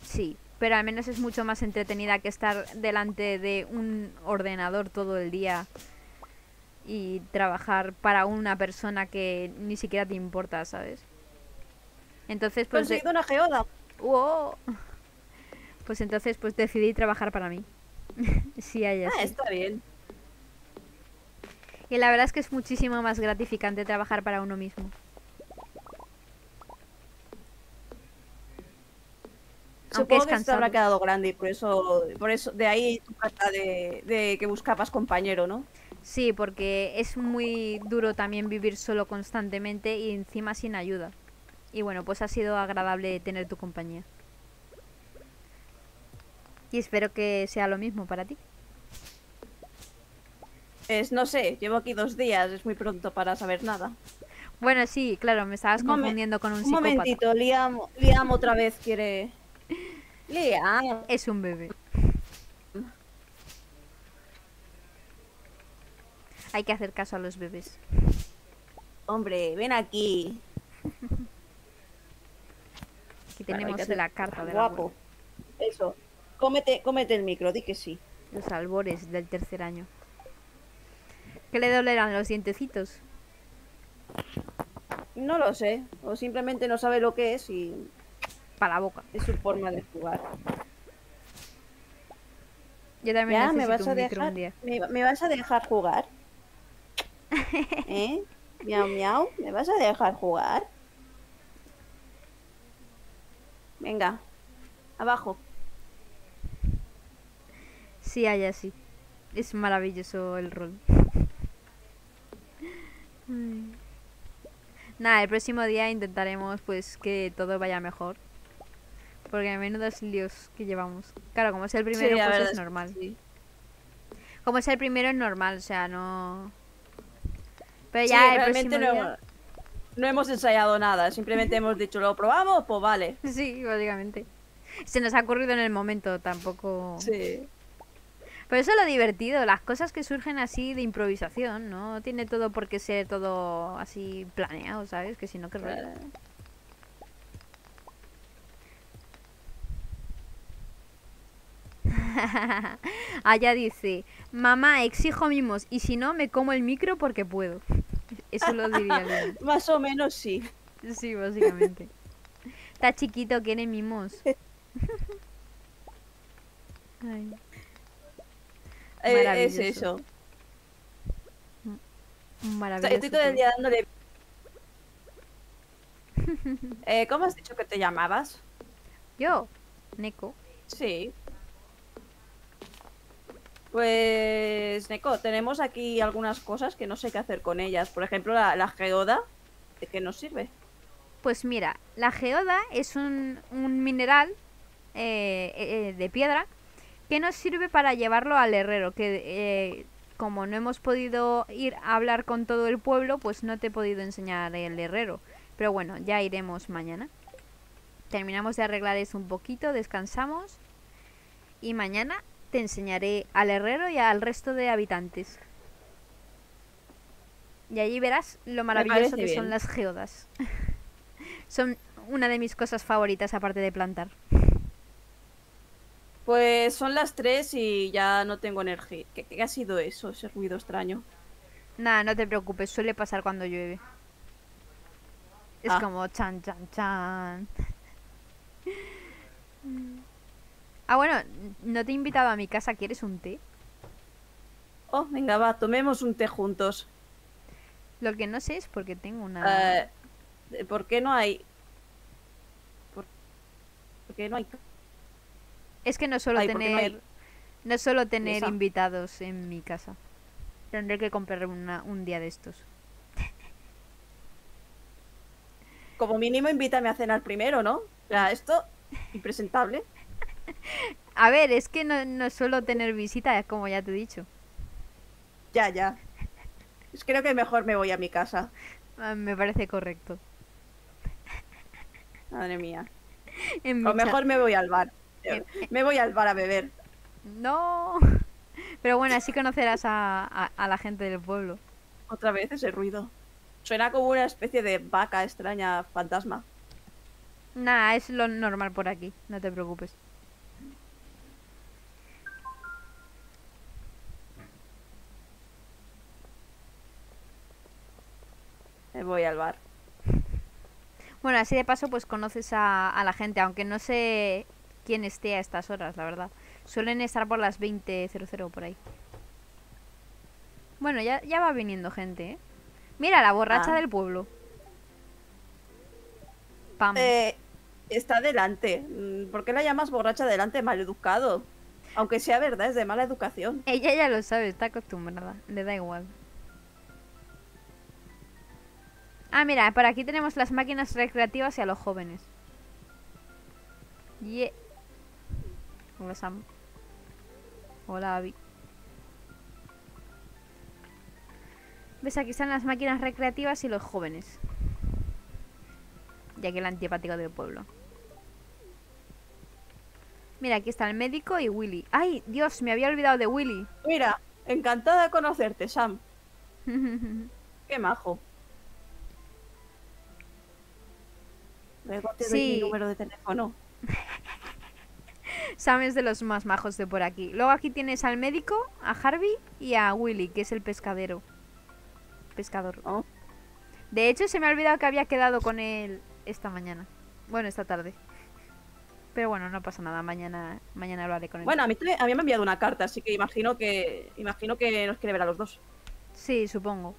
S1: sí, pero al menos es mucho más entretenida que estar delante de un ordenador todo el día y trabajar para una persona que ni siquiera te importa, ¿sabes? Entonces, pues... de-
S2: conseguido una geoda.
S1: ¡Wow! Pues entonces pues decidí trabajar para mí. sí, hay
S2: Ah, está bien.
S1: Y la verdad es que es muchísimo más gratificante trabajar para uno mismo.
S2: Supongo
S1: es
S2: que se habrá quedado grande y por eso, por eso, de ahí tu carta de, de que buscabas compañero, ¿no?
S1: Sí, porque es muy duro también vivir solo constantemente y encima sin ayuda. Y bueno, pues ha sido agradable tener tu compañía. Y espero que sea lo mismo para ti.
S2: Es, no sé, llevo aquí dos días, es muy pronto para saber nada.
S1: Bueno, sí, claro, me estabas
S2: Un
S1: confundiendo con un
S2: Un
S1: psicópata.
S2: momentito, Liam, Liam otra vez quiere... Liam,
S1: Es un bebé. Hay que hacer caso a los bebés.
S2: hombre, ven aquí.
S1: Aquí tenemos la carta del
S2: Guapo. Eso. Cómete, cómete el micro, di que sí.
S1: Los albores del tercer año. ¿Qué le dolerán los dientecitos?
S2: No lo sé. O simplemente no sabe lo que es y
S1: Para la boca.
S2: es su forma de jugar.
S1: Yo también
S2: Ya,
S1: necesito
S2: me vas
S1: un
S2: a
S1: micro
S2: dejar.
S1: un día.
S2: ¿Me, me vas a dejar jugar? ¿Eh? Miau, miau. ¿Me vas a dejar jugar? Venga. Abajo.
S1: Sí, hay así. Es maravilloso el rol. Nada, el próximo día intentaremos pues que todo vaya mejor. Porque menudos líos que llevamos. Claro, como es el primero,
S2: Sí,
S1: pues es normal.
S2: sí.
S1: Como es el primero es normal, o sea, no... Pero
S2: Sí,
S1: ya el próximo
S2: no,
S1: día-
S2: no hemos ensayado nada. Simplemente hemos dicho, ¿lo probamos? Pues vale.
S1: Sí, básicamente. Se nos ha ocurrido en el momento, tampoco...
S2: Sí.
S1: Pero eso es lo divertido, las cosas que surgen así de improvisación, ¿no? Tiene todo por qué ser todo así planeado, ¿sabes? Que si no, que rollo. Allá dice, mamá, exijo mimos y si no, me como el micro porque puedo. Eso lo diría León.
S2: Más o menos sí.
S1: Sí, básicamente. Está chiquito, quiere mimos. Ay,
S2: Eh, es
S1: Maravilloso.
S2: eso.
S1: maravilloso.
S2: Estoy todo el día dándole... Eh, ¿Cómo has dicho que te llamabas?
S1: Yo, Neko.
S2: Sí. Pues, Neko, tenemos aquí algunas cosas que no sé qué hacer con ellas. Por ejemplo, la, geoda. ¿De qué nos sirve?
S1: Pues mira, la geoda es un, un mineral eh, eh, de piedra que nos sirve para llevarlo al herrero, que eh, como no hemos podido ir a hablar con todo el pueblo, pues no te he podido enseñar el herrero. Pero bueno, ya iremos mañana. Terminamos de arreglar eso un poquito, descansamos y mañana te enseñaré al herrero y al resto de habitantes. Y allí verás lo maravilloso que son las geodas. son una de mis cosas favoritas aparte de plantar.
S2: Pues son las 3 y ya no tengo energía. ¿Qué, qué ha sido eso? Ese ruido extraño.
S1: Nada, no te preocupes, suele pasar cuando llueve. Es
S2: Ah.
S1: como chan, chan, chan. Ah, bueno, no te he invitado a mi casa, ¿quieres un té?
S2: Oh, venga, va, tomemos un té juntos.
S1: Lo que no sé es porque tengo una...
S2: Eh, ¿Por qué no hay...? ¿Por, por qué no hay...?
S1: es que no suelo
S2: ay, ¿por qué no
S1: tener...
S2: hay
S1: No suelo tener invitados en mi casa. Tendré que comprar una- un día de estos.
S2: Como mínimo invítame a cenar primero, ¿no? O sea, esto... Impresentable.
S1: A ver, es que no, no suelo tener visitas, como ya te he dicho.
S2: Ya, ya. Creo que mejor me voy a mi casa.
S1: Ah, Me parece correcto.
S2: Madre mía.
S1: En
S2: O mejor me voy al bar. Me voy al bar a beber.
S1: No. Pero bueno, así conocerás a, a- a la gente del pueblo.
S2: Otra vez ese ruido. Suena como una especie de vaca extraña fantasma.
S1: Nada, es lo normal por aquí, no te preocupes.
S2: Voy al bar.
S1: Bueno, así de paso pues conoces a, a la gente, aunque no sé quién esté a estas horas, la verdad. Suelen estar por las 20.00 por ahí. Bueno, ya, ya va viniendo gente, ¿eh? Mira, la borracha
S2: Ah.
S1: del pueblo. Pam.
S2: Eh, está delante. Mm, ¿Por qué la llamas borracha delante? Maleducado. Aunque sea verdad, es de mala educación.
S1: Ella ya lo sabe, está acostumbrada. Le da igual. Ah, mira, por aquí tenemos las máquinas recreativas y a los jóvenes. Yeah. Hola, Sam. Hola, Abby. ¿Ves? Aquí están las máquinas recreativas y los jóvenes. Y aquí el antipático del pueblo. Mira, aquí está el médico y Willy. ¡Ay, Dios! Me había olvidado de Willy.
S2: Mira, encantada de conocerte, Sam. Qué majo. Luego te doy mi
S1: Sí.
S2: número de teléfono.
S1: Sam es de los más majos de por aquí. Luego aquí tienes al médico, a Harvey y a Willy, que es el pescadero. Pescador.
S2: Oh,
S1: De hecho, se me ha olvidado que había quedado con él esta mañana. Bueno, esta tarde. Pero bueno, no pasa nada. Mañana, mañana lo haré con él.
S2: Bueno, a mí, a mí me ha enviado una carta, así que imagino que imagino que nos quiere ver a los dos.
S1: Sí, supongo.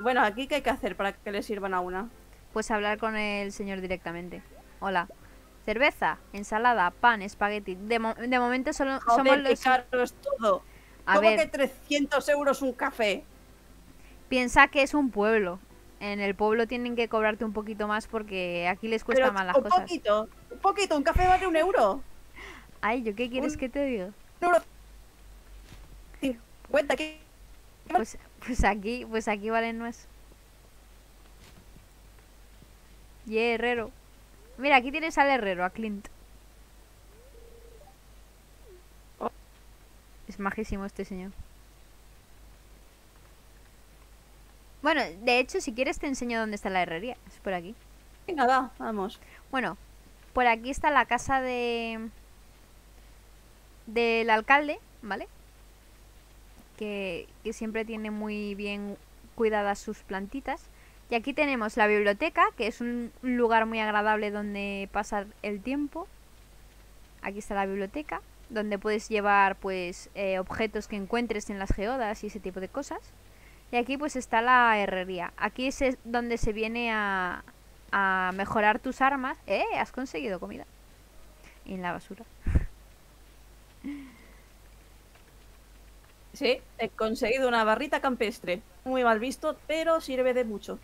S2: Bueno, aquí qué hay que hacer para que le sirvan a una.
S1: Pues hablar con el señor directamente. Hola. Cerveza, ensalada, pan, espagueti. De, mo- de momento solo somos
S2: Joder, qué
S1: los...
S2: caro es todo.
S1: A
S2: ¿Cómo
S1: ver,
S2: que 300 euros un café?
S1: piensa que es un pueblo. En el pueblo tienen que cobrarte un poquito más porque aquí les cuesta
S2: Pero
S1: más las
S2: un
S1: cosas.
S2: poquito, un poquito, un café vale un euro.
S1: Ay, ¿yo qué quieres
S2: Un-
S1: que te diga?
S2: Un euro. Cuenta que
S1: Pues, pues aquí, pues aquí valen más. Y herrero. Mira, aquí tienes al herrero, a Clint.
S2: Oh.
S1: Es majísimo este señor. Bueno, de hecho, si quieres te enseño dónde está la herrería. Es por aquí.
S2: Venga, va, vamos.
S1: Bueno, por aquí está la casa de del alcalde, ¿vale? Que, siempre tiene muy bien cuidadas sus plantitas. Y aquí tenemos la biblioteca, que es un lugar muy agradable donde pasar el tiempo. Aquí está la biblioteca, donde puedes llevar pues eh, objetos que encuentres en las geodas y ese tipo de cosas. Y aquí pues está la herrería. Aquí es es donde se viene a, a mejorar tus armas. ¡Eh! Has conseguido comida. Y en la basura.
S2: Sí, he conseguido una barrita campestre. Muy mal visto, pero sirve de mucho.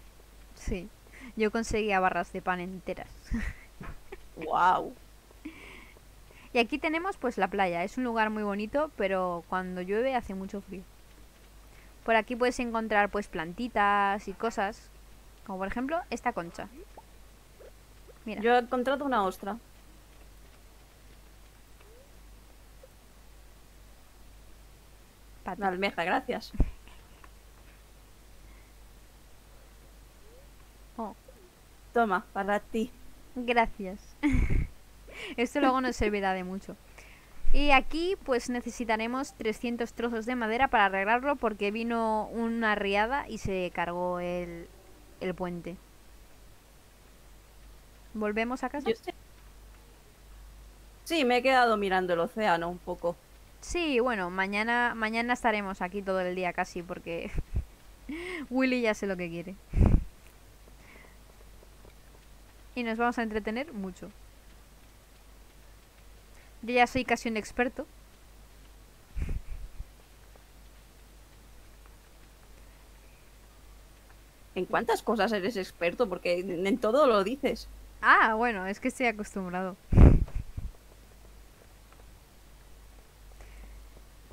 S1: Sí. Yo conseguía barras de pan enteras.
S2: Wow.
S1: Y aquí tenemos pues la playa. Es un lugar muy bonito, pero cuando llueve hace mucho frío. Por aquí puedes encontrar pues plantitas y cosas. Como por ejemplo esta concha. Mira.
S2: Yo he encontrado una ostra. Una almeja, gracias.
S1: Oh,
S2: Toma, para ti.
S1: gracias. Esto luego nos servirá de mucho. Y aquí pues necesitaremos 300 trozos de madera para arreglarlo porque vino una riada y se cargó el, el puente. ¿Volvemos a casa?
S2: Sí, me he quedado mirando el océano un poco.
S1: Sí, bueno, mañana, mañana estaremos aquí todo el día casi porque Willy ya sé lo que quiere. Y nos vamos a entretener mucho. Yo ya soy casi un experto.
S2: ¿En cuántas cosas eres experto? Porque en todo lo dices.
S1: Ah, bueno, es que estoy acostumbrado.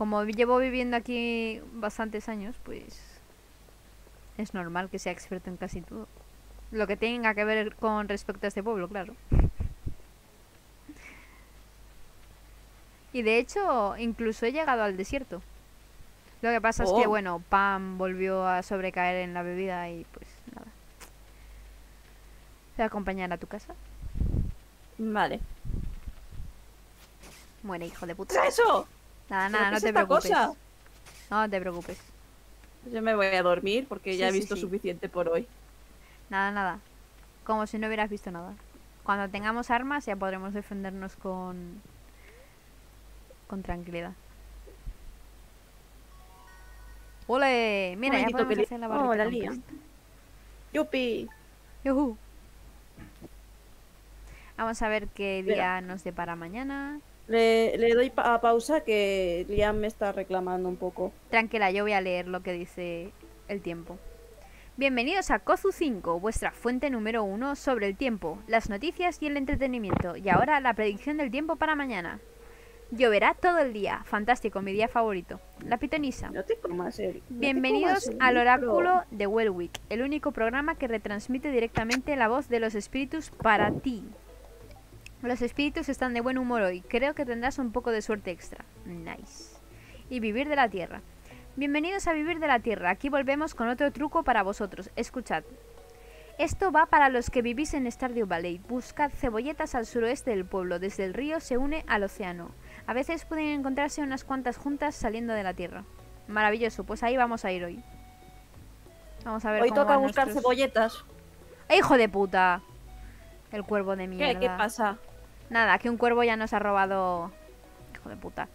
S1: Como llevo viviendo aquí bastantes años, pues es normal que sea experto en casi todo. Lo que tenga que ver con respecto a este pueblo, claro. Y de hecho, incluso he llegado al desierto. Lo que pasa es que,
S2: Oh.
S1: bueno, Pam volvió a sobrecaer en la bebida y pues nada. Te acompañar a tu casa.
S2: Vale.
S1: Muere, hijo de
S2: ¿Qué
S1: puta.
S2: es eso?
S1: Nada,
S2: ¿Pero
S1: nada, no te preocupes.
S2: cosa?
S1: No te preocupes.
S2: Yo me voy a dormir porque ya he visto
S1: sí.
S2: suficiente por hoy.
S1: Nada, nada. Como si no hubieras visto nada. Cuando tengamos armas ya podremos defendernos con con tranquilidad. ¡Ole! Mira, ya
S2: momentito
S1: podemos hacer la
S2: Oh, la lía. ¡Yupi!
S1: ¡Yujú! Vamos a ver qué día nos depara mañana.
S2: Le, le doy pa- a pausa que Liam me está reclamando un poco.
S1: Tranquila, yo voy a leer lo que dice el tiempo. Bienvenidos a Kozu 5, vuestra fuente número uno sobre el tiempo, las noticias y el entretenimiento. Y ahora la predicción del tiempo para mañana. Lloverá todo el día. Fantástico, mi día favorito. La pitonisa.
S2: No te comas el. no te
S1: Bienvenidos
S2: comas el
S1: al oráculo de Wellwick, el único programa que retransmite directamente la voz de los espíritus para ti. Los espíritus están de buen humor hoy. Creo que tendrás un poco de suerte extra. Nice. Y vivir de la tierra. Bienvenidos a Vivir de la Tierra. Aquí volvemos con otro truco para vosotros. Escuchad. Esto va para los que vivís en Stardew Valley. Buscad cebolletas al suroeste del pueblo. Desde el río se une al océano. A veces pueden encontrarse unas cuantas juntas saliendo de la tierra. Maravilloso, pues ahí vamos a ir hoy. Vamos a ver
S2: Hoy
S1: cómo
S2: toca buscar
S1: nuestros-
S2: cebolletas.
S1: ¡Eh, ¡Hijo de puta! El cuervo de mierda.
S2: ¿Qué? ¿Qué pasa?
S1: Nada, que un cuervo ya nos ha robado. Hijo de puta.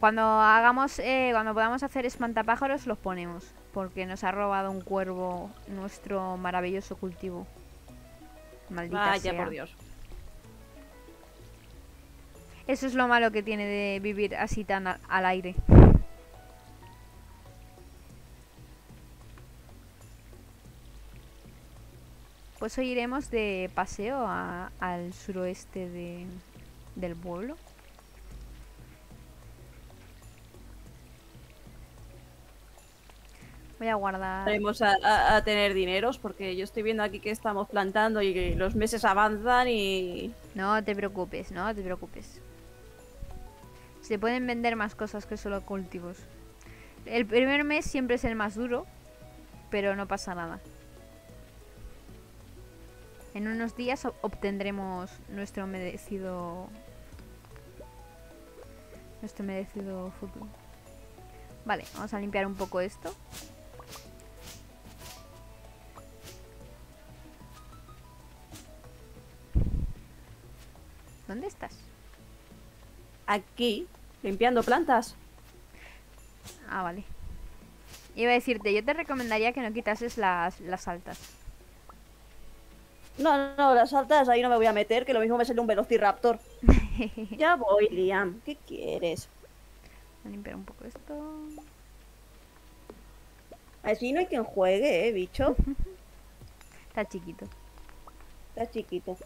S1: Cuando hagamos, eh, cuando podamos hacer espantapájaros, los ponemos. Porque nos ha robado un cuervo nuestro maravilloso cultivo. Maldita
S2: Vaya,
S1: sea.
S2: por Dios.
S1: Eso es lo malo que tiene de vivir así tan a- al aire. Pues hoy iremos de paseo a- al suroeste de, del pueblo. Voy a guardar.
S2: Vamos a, a- a tener dineros porque yo estoy viendo aquí que estamos plantando y que los meses avanzan y...
S1: No te preocupes, no te preocupes. Se pueden vender más cosas que solo cultivos. El primer mes siempre es el más duro, pero no pasa nada. En unos días obtendremos nuestro merecido nuestro merecido futuro. Vale, vamos a limpiar un poco esto. ¿Dónde estás?
S2: Aquí, limpiando plantas.
S1: Ah, vale. Iba a decirte, yo te recomendaría que no quitases las, las altas.
S2: No, no, las altas ahí no me voy a meter, que lo mismo me sale un velociraptor. ya voy, Liam. ¿Qué quieres?
S1: Voy a limpiar un poco esto.
S2: Así no hay quien juegue, eh, bicho.
S1: Está chiquito.
S2: Está chiquito.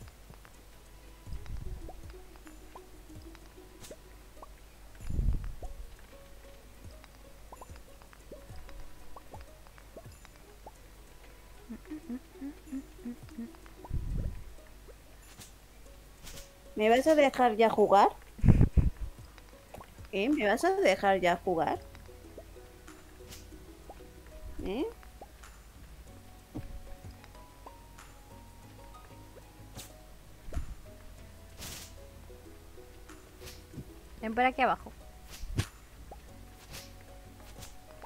S2: ¿Me vas a dejar ya jugar? ¿Eh? ¿Me vas a dejar ya jugar? ¿Eh?
S1: Ven por aquí abajo.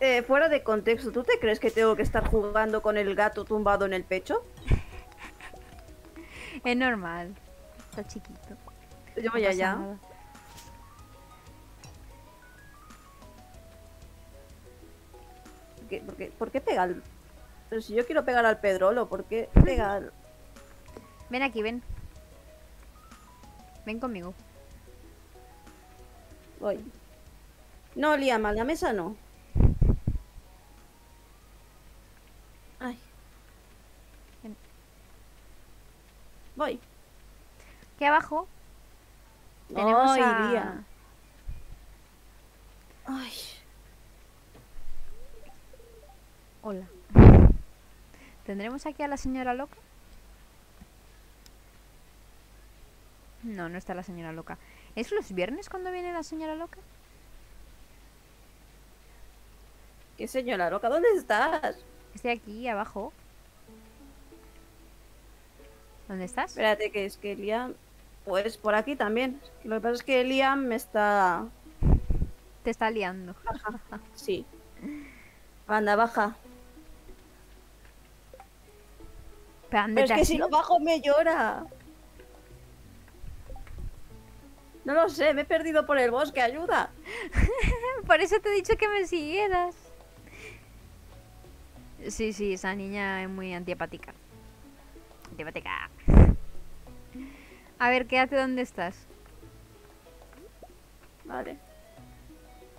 S2: Eh, fuera de contexto, ¿tú te crees que tengo que estar jugando con el gato tumbado en el pecho?
S1: Es normal. Está chiquito.
S2: Yo voy allá.
S1: nada.
S2: ¿Por qué, por qué- por qué pega al... Pero si yo quiero pegar al Pedrolo, ¿por qué pega al...
S1: Ven aquí, ven. Ven conmigo.
S2: Voy. No, Liam, a la mesa no. Ay.
S1: Ven.
S2: Voy.
S1: Aquí abajo tenemos
S2: Ay,
S1: a...
S2: Ay.
S1: Hola. ¿Tendremos aquí a la señora loca? No, no está la señora loca. ¿Es los viernes cuando viene la señora loca?
S2: ¿Qué señora loca? ¿Dónde estás?
S1: Estoy aquí abajo. ¿Dónde estás?
S2: Espérate, que es que Liam... Pues por aquí también. Lo que pasa es que Liam me está...
S1: Te está liando.
S2: Sí. Anda, baja.
S1: Pero, ¿dónde
S2: Pero es que si lo bajo me llora. No lo sé, me he perdido por el bosque, ayuda.
S1: Por eso te he dicho que me siguieras. Sí, sí, esa niña es muy antipática. Antipática. A ver, quédate donde estás.
S2: Vale.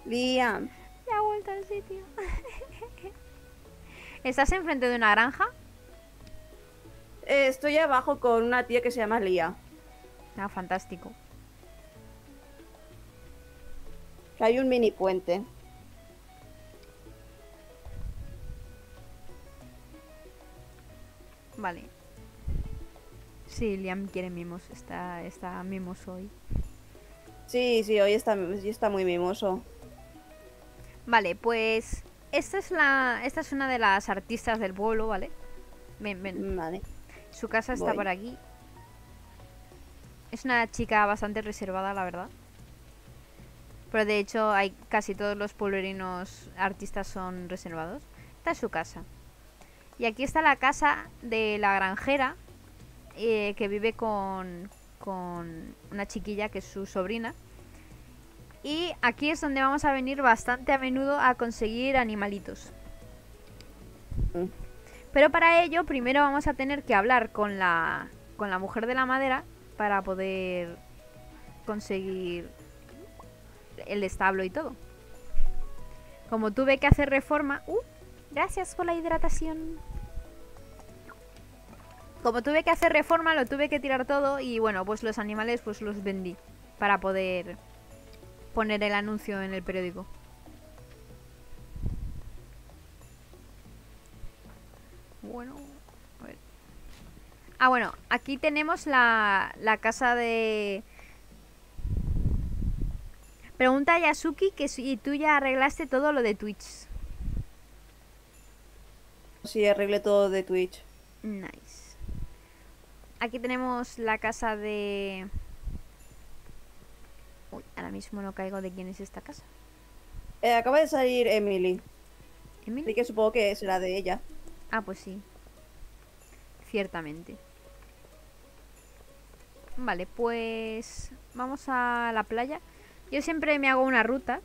S2: Liam.
S1: Ya ha vuelto al sitio. ¿Estás enfrente de una granja?
S2: Eh, estoy abajo con una tía que se llama Lia.
S1: Ah, fantástico.
S2: Hay un mini puente.
S1: Vale. Sí, Liam quiere mimos. Está, está mimos hoy.
S2: Sí, sí, hoy está, hoy está muy mimoso.
S1: Vale, pues esta es la esta es una de las artistas del pueblo, ¿vale? Ven, ven.
S2: Vale.
S1: Su casa está
S2: Voy.
S1: por aquí. Es una chica bastante reservada, la verdad. Pero de hecho, hay casi todos los pueblerinos artistas son reservados. Esta es su casa. Y aquí está la casa de la granjera eh, que vive con, con una chiquilla que es su sobrina. Y aquí es donde vamos a venir bastante a menudo a conseguir animalitos. Pero para ello, primero vamos a tener que hablar con la, con la mujer de la madera para poder conseguir el establo y todo. Como tuve que hacer reforma... ¡Uh! Gracias por la hidratación. Como tuve que hacer reforma, lo tuve que tirar todo y bueno, pues los animales pues los vendí para poder poner el anuncio en el periódico. Bueno, a ver. Ah, bueno, aquí tenemos la, la casa de... Pregunta a Yasuki que si tú ya arreglaste todo lo de Twitch.
S2: Sí, arreglé todo de Twitch.
S1: Nice. Aquí tenemos la casa de... Uy, ahora mismo no caigo de quién es esta casa.
S2: Eh, acaba de salir Emily.
S1: ¿Emily?
S2: Así que supongo que será de ella.
S1: Ah, pues sí. Ciertamente. Vale, pues vamos a la playa. Yo siempre me hago una ruta.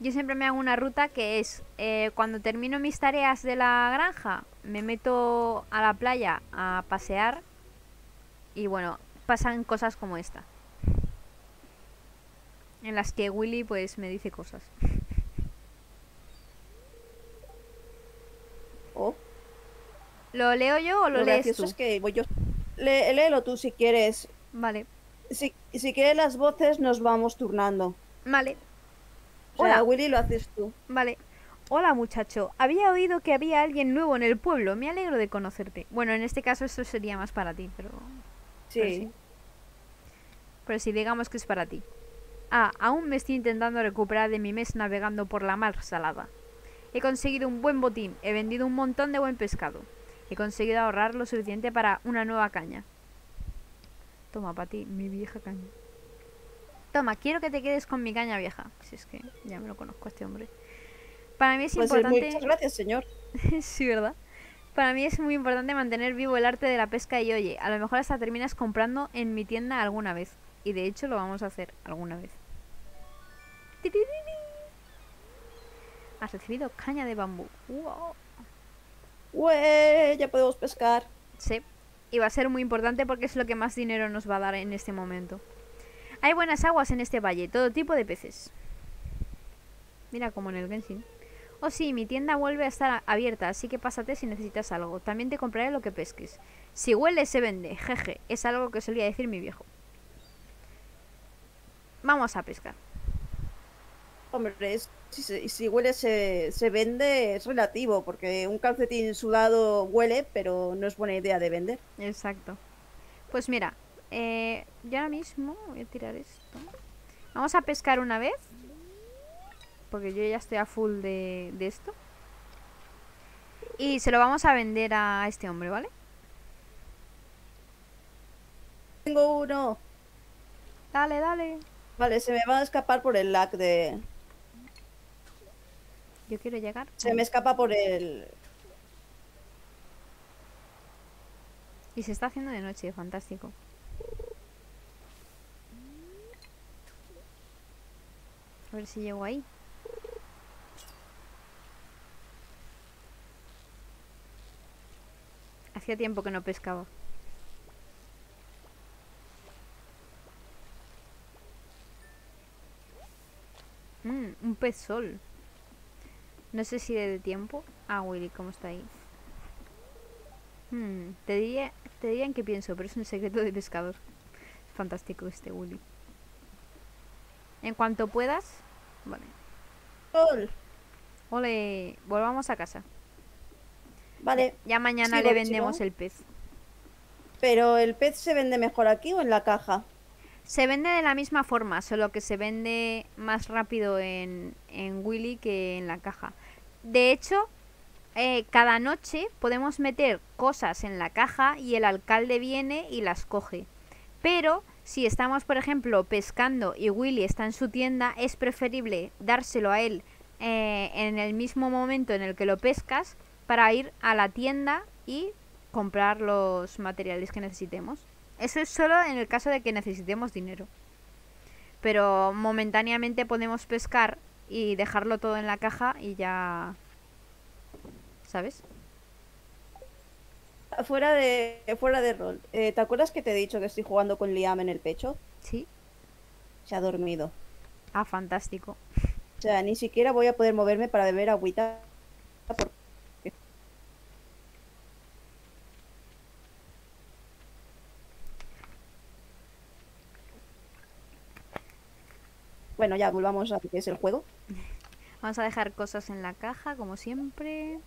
S1: Yo siempre me hago una ruta que es eh, cuando termino mis tareas de la granja, me meto a la playa a pasear y bueno, pasan cosas como esta. En las que Willy pues me dice cosas.
S2: Oh,
S1: ¿Lo leo yo o lo,
S2: lo
S1: lees tú?
S2: es que voy yo. Lé- léelo tú si quieres.
S1: Vale,
S2: Si, si quieres las voces nos vamos turnando.
S1: vale. Hola.
S2: Willy lo haces tú.
S1: Vale. Hola muchacho, había oído que había alguien nuevo en el pueblo, me alegro de conocerte. Bueno, en este caso esto sería más para ti, pero...
S2: Sí.
S1: Sí. Pero si digamos que es para ti. Ah, aún me estoy intentando recuperar de mi mes navegando por la mar salada. He conseguido un buen botín, he vendido un montón de buen pescado. He conseguido ahorrar lo suficiente para una nueva caña. Toma, para ti, mi vieja caña. Toma, quiero que te quedes con mi caña vieja. Si es que ya me lo conozco a este hombre. Para mí es
S2: Pues eh,
S1: importante...
S2: muchas gracias, señor.
S1: sí, ¿verdad? Para mí es muy importante mantener vivo el arte de la pesca y oye, a lo mejor hasta terminas comprando en mi tienda alguna vez. Y de hecho lo vamos a hacer alguna vez. Has recibido caña de bambú. Wow.
S2: ¡Ué! Ya podemos pescar.
S1: Sí. Y va a ser muy importante porque es lo que más dinero nos va a dar en este momento. Hay buenas aguas en este valle, todo tipo de peces. Mira como en el Genshin. Oh sí, mi tienda vuelve a estar abierta, así que pásate si necesitas algo. También te compraré lo que pesques. Si huele, se vende. Jeje, es algo que solía decir mi viejo. Vamos a pescar.
S2: Hombre, es- si, si huele se, se vende, es relativo, porque un calcetín sudado huele, pero no es buena idea de vender.
S1: Exacto. Pues mira, eh, yo ahora mismo voy a tirar esto. Vamos a pescar una vez. Porque yo ya estoy a full de, de esto. Y se lo vamos a vender a este hombre, ¿vale?
S2: Tengo uno.
S1: Dale, dale.
S2: Vale, se me va a escapar por el lag de...
S1: Yo quiero llegar.
S2: Se me escapa por el...
S1: Y se está haciendo de noche, fantástico. A ver si llego ahí. Hacía tiempo que no pescaba. Mm, un pez sol. No sé si de tiempo. Ah, Willy, ¿cómo está ahí? Hmm, te, diría, te dirían que pienso, pero es un secreto de pescador. Fantástico este Willy. En cuanto puedas. Vale. Ole, volvamos a casa.
S2: Vale,
S1: Ya mañana le vendemos el pez.
S2: pero ¿el pez se vende mejor aquí o en la caja?
S1: Se vende de la misma forma, solo que se vende más rápido en, en Willy que en la caja. De hecho, eh, cada noche podemos meter cosas en la caja y el alcalde viene y las coge. Pero si estamos, por ejemplo, pescando y Willy está en su tienda, es preferible dárselo a él eh, en el mismo momento en el que lo pescas para ir a la tienda y comprar los materiales que necesitemos. Eso es solo en el caso de que necesitemos dinero. Pero momentáneamente podemos pescar y dejarlo todo en la caja y ya... ¿Sabes?
S2: Fuera de, fuera de rol. Eh, ¿Te acuerdas que te he dicho que estoy jugando con Liam en el pecho?
S1: Sí.
S2: Se ha dormido.
S1: Ah, fantástico.
S2: O sea, ni siquiera voy a poder moverme para beber agüita. porque- Bueno, ya volvamos a lo que es el juego.
S1: Vamos a dejar cosas en la caja, como siempre.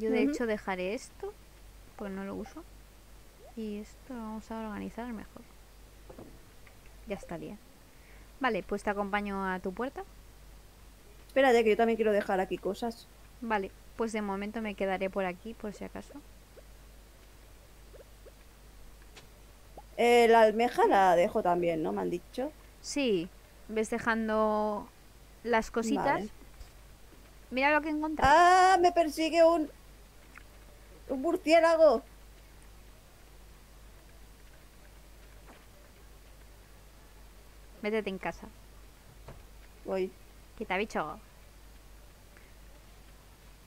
S1: Yo de hecho dejaré esto, porque no lo uso. Y esto lo vamos a organizar mejor. Ya estaría. Vale, pues te acompaño a tu puerta.
S2: Espérate, que yo también quiero dejar aquí cosas.
S1: Vale, pues de momento me quedaré por aquí, por si acaso.
S2: Eh, la almeja la dejo también, ¿no? Me han dicho.
S1: Sí, ves dejando las cositas.
S2: Vale.
S1: Mira lo que he encontrado.
S2: ¡Ah! Me persigue un. Un murciélago.
S1: Métete en casa.
S2: Voy,
S1: Quita bicho.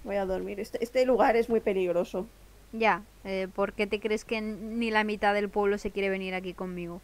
S2: voy a dormir. Este, este lugar es muy peligroso.
S1: Ya, eh, ¿por qué te crees que ni la mitad del pueblo se quiere venir aquí conmigo?